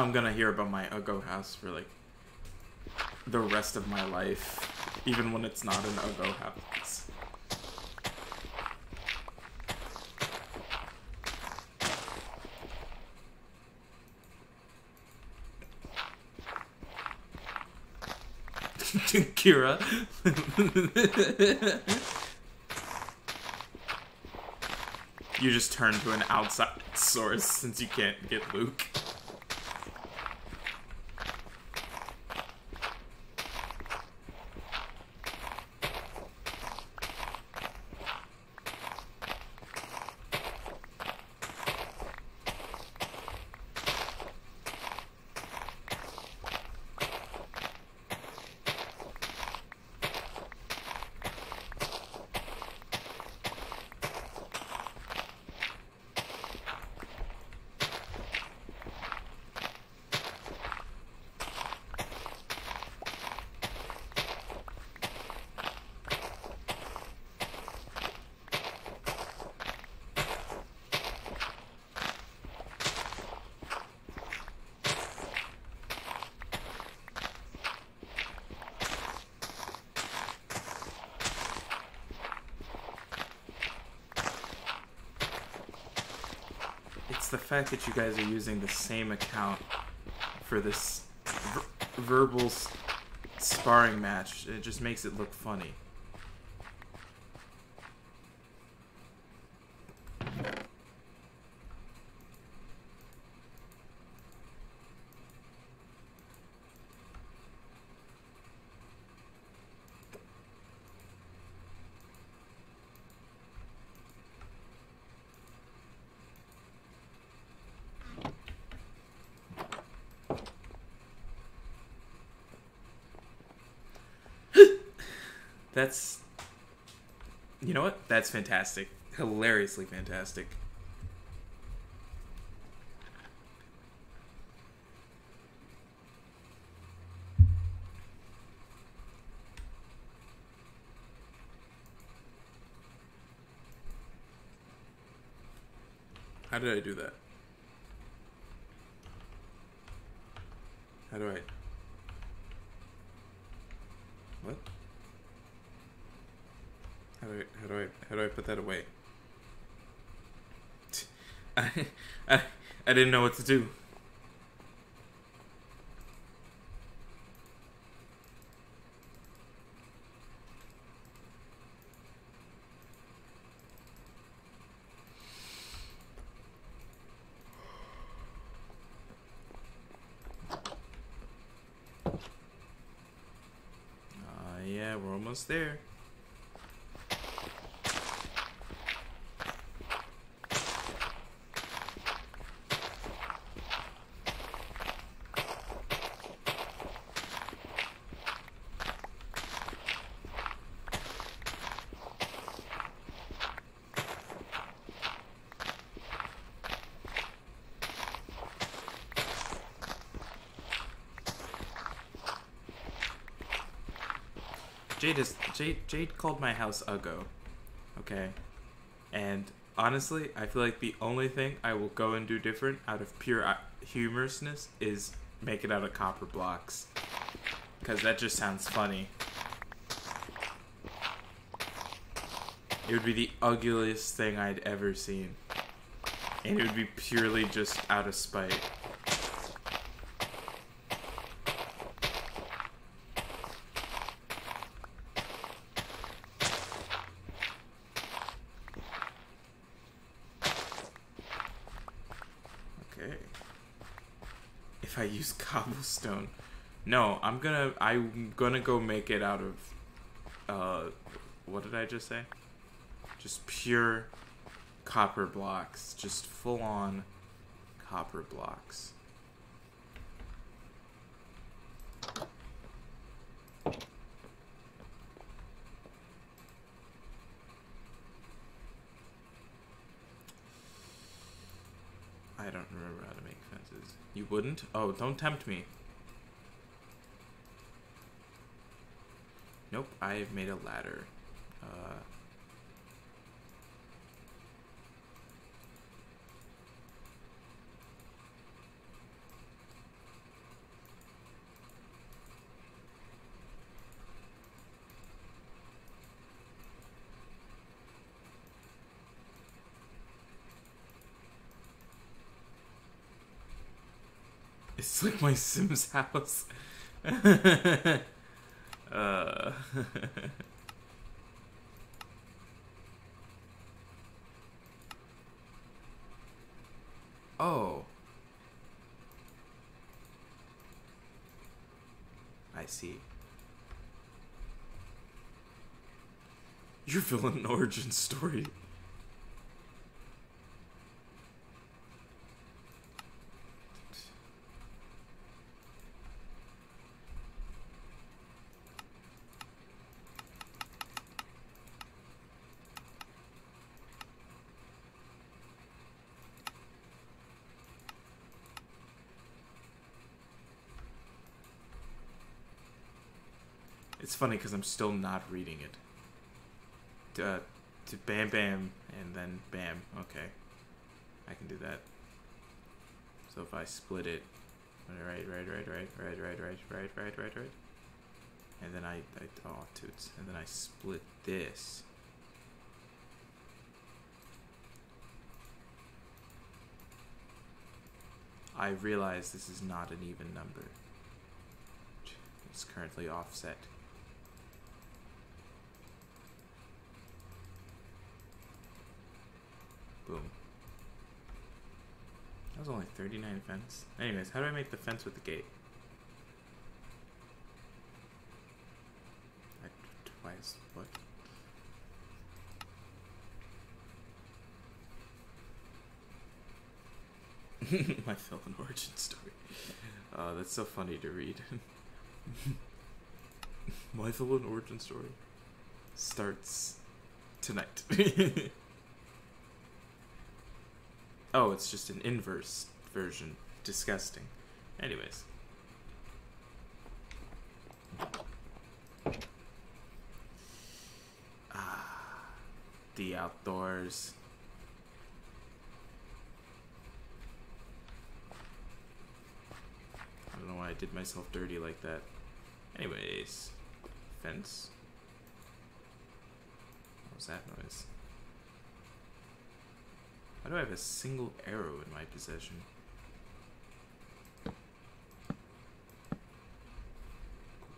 now I'm gonna hear about my Uggo house for like the rest of my life, even when it's not an Uggo house. Kira. you just turn to an outside source since you can't get Luke. The fact that you guys are using the same account for this ver- verbal sparring match. It just makes it look funny. That's. You know what? That's fantastic. Hilariously fantastic. How did I do that? How do I. What? How do I how do I how do I put that away? I I, didn't know what to do. Uh, yeah, we're almost there. Jade Jade. Called my house Uggo. Okay, and honestly, I feel like the only thing I will go and do different out of pure uh, humorousness is make it out of copper blocks, because that just sounds funny. It would be the ugliest thing I'd ever seen, and it would be purely just out of spite. Okay. If I use cobblestone. No, I'm gonna I'm gonna go make it out of uh what did I just say? Just pure copper blocks. Just full on copper blocks. I don't remember how to make fences. You wouldn't? Oh, don't tempt me. Nope, I have made a ladder. Uh, it's like my Sims house. uh. oh. I see. Your villain origin story. Funny because I'm still not reading it. Uh, to bam bam and then bam. Okay. I can do that. So if I split it, right, right, right, right, right, right, right, right, right, right, right, and then I, I oh toots, and then I split this. I realize this is not an even number. It's currently offset. Boom. That was only 39 fence. Anyways, how do I make the fence with the gate? I, twice. What? My villain origin story. Uh, that's so funny to read. My villain origin story starts tonight. oh, it's just an inverse version. Disgusting. Anyways. Ah, the outdoors. I don't know why I did myself dirty like that. Anyways, fence. What was that noise? Do I have a single arrow in my possession?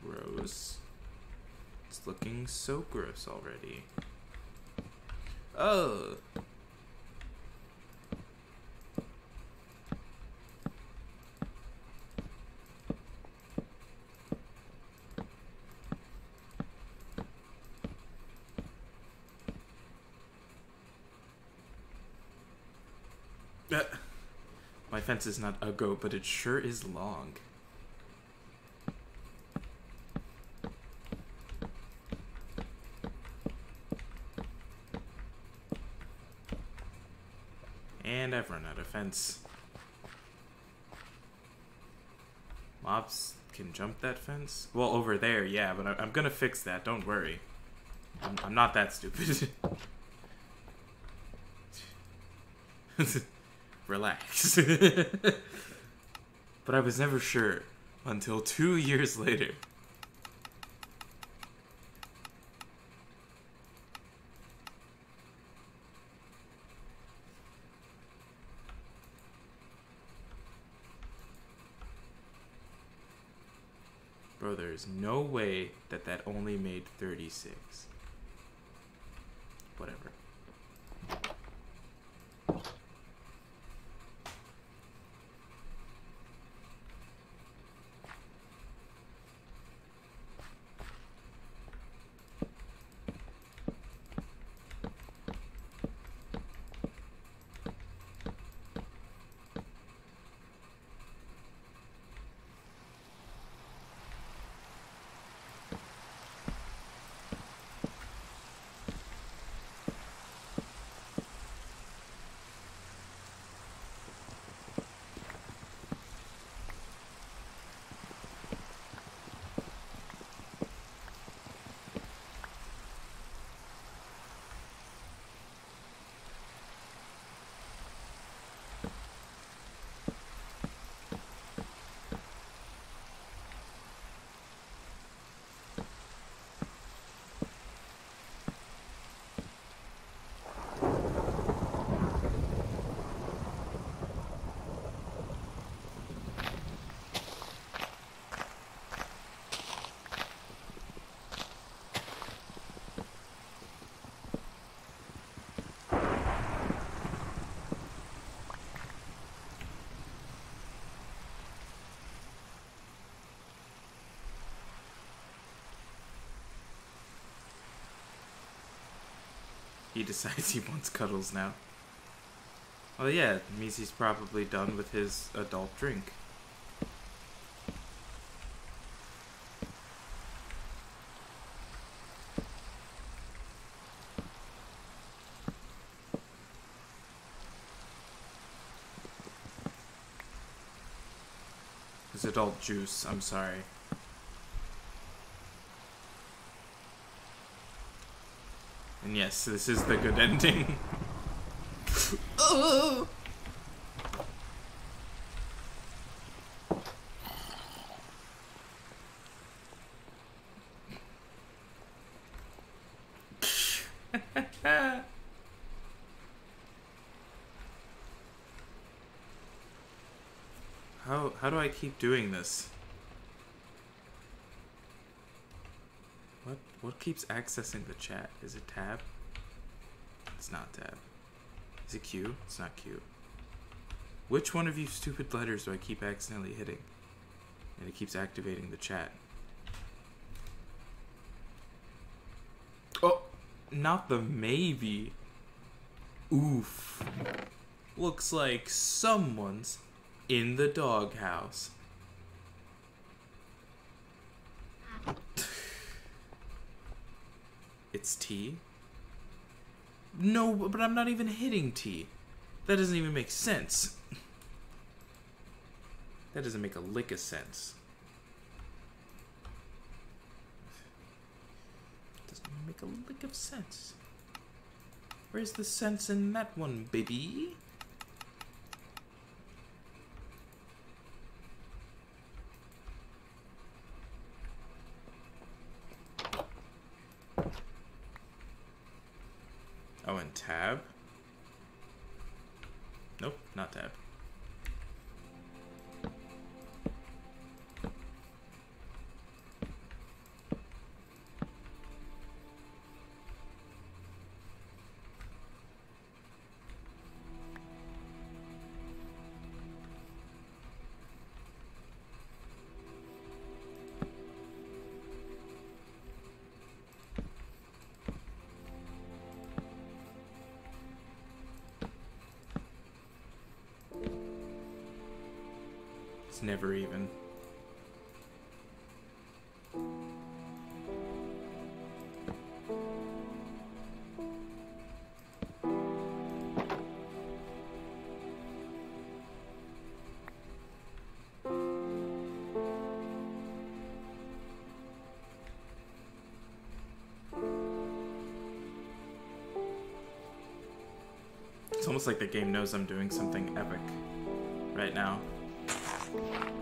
Gross. It's looking so gross already. Oh! Uh, my fence is not a goat, but it sure is long. And I've run out of fence. Mobs can jump that fence? Well, over there, yeah, but I am gonna fix that, don't worry. I'm, I'm not that stupid. Relax. but I was never sure until two years later. Bro, there's no way that that only made 36. Whatever. He decides he wants cuddles now. Oh yeah, it means he's probably done with his adult drink. His adult juice, I'm sorry. And yes, this is the good ending. oh! How do I keep doing this? What keeps accessing the chat? Is it tab? It's not tab. Is it Q? It's not Q. Which one of you stupid letters do I keep accidentally hitting? And it keeps activating the chat. Oh, not the maybe. Oof. Looks like someone's in the doghouse. It's T? No, but I'm not even hitting T. That doesn't even make sense. That doesn't make a lick of sense. Doesn't make a lick of sense. Where's the sense in that one, baby? It's never even. It's almost like the game knows I'm doing something epic right now. Gamer moment.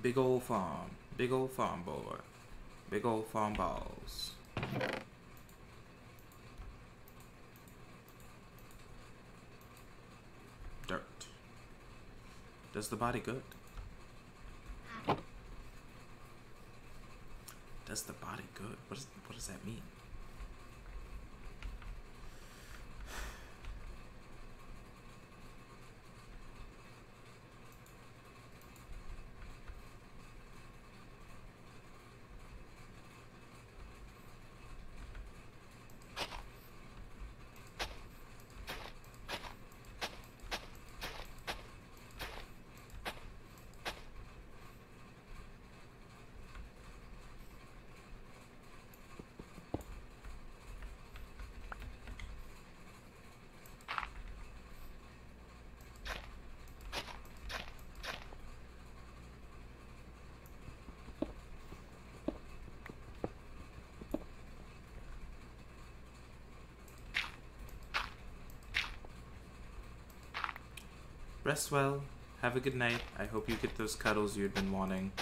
Big old farm. Big old farm boy. Big old farm balls. Dirt. Does the body good? Does the body good? What, is, what does that mean? Rest well. Have a good night. I hope you get those cuddles you've been wanting.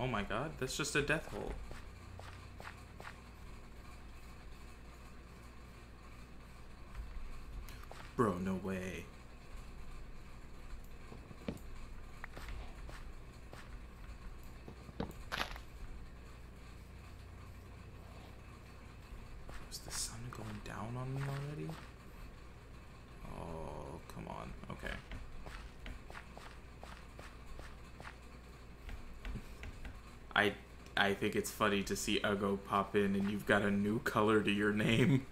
Oh my god, that's just a death hole. Bro, no way. Is the sun going down on me already? Oh, come on. Okay. I I think it's funny to see Uggo pop in and you've got a new color to your name.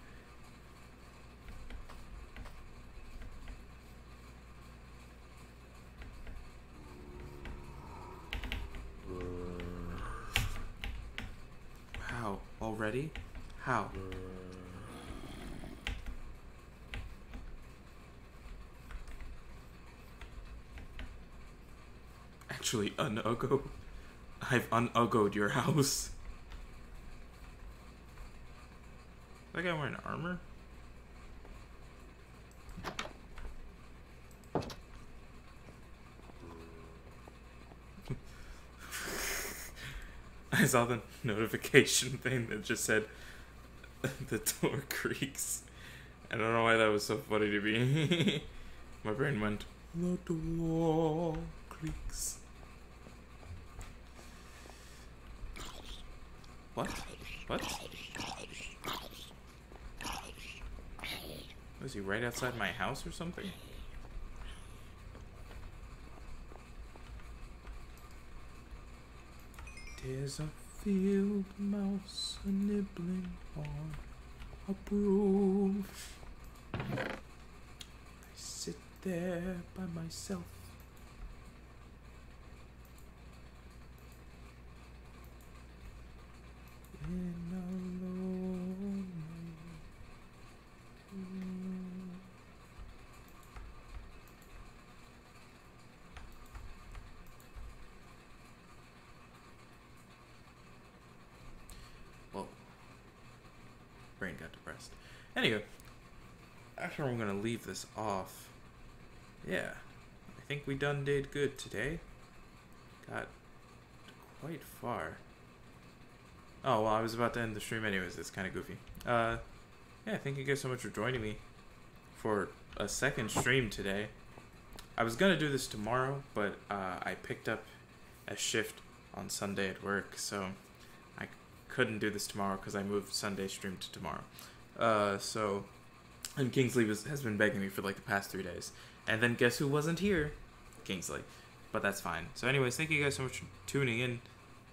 How? Already? How? Actually, an Uggo. I've unuggoed your house. That guy wearing armor? I saw the notification thing that just said the door creaks. I don't know why that was so funny to me. My brain went, the door creaks. What? What? Was he right outside my house or something? There's a field mouse a nibbling on a broom. I sit there by myself. In a lonely room. Whoa. Brain got depressed. Anyway, after I'm gonna leave this off. Yeah, I think we done did good today. Got quite far. Oh well, I was about to end the stream anyways. It's kind of goofy. Uh, yeah, thank you guys so much for joining me for a second stream today. I was gonna do this tomorrow, but uh, I picked up a shift on Sunday at work, so I couldn't do this tomorrow because I moved Sunday stream to tomorrow. Uh, so, and Kingsley was, has been begging me for like the past three days, and then guess who wasn't here? Kingsley, but that's fine. So, anyways, thank you guys so much for tuning in.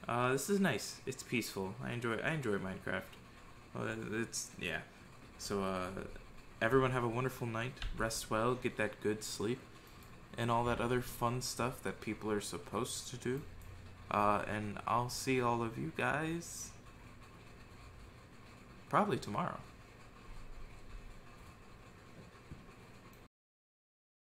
Uh, this is nice. It's peaceful. I enjoy. I enjoy Minecraft. Well, it's yeah. So, uh, everyone have a wonderful night. Rest well. Get that good sleep, and all that other fun stuff that people are supposed to do. Uh, and I'll see all of you guys probably tomorrow.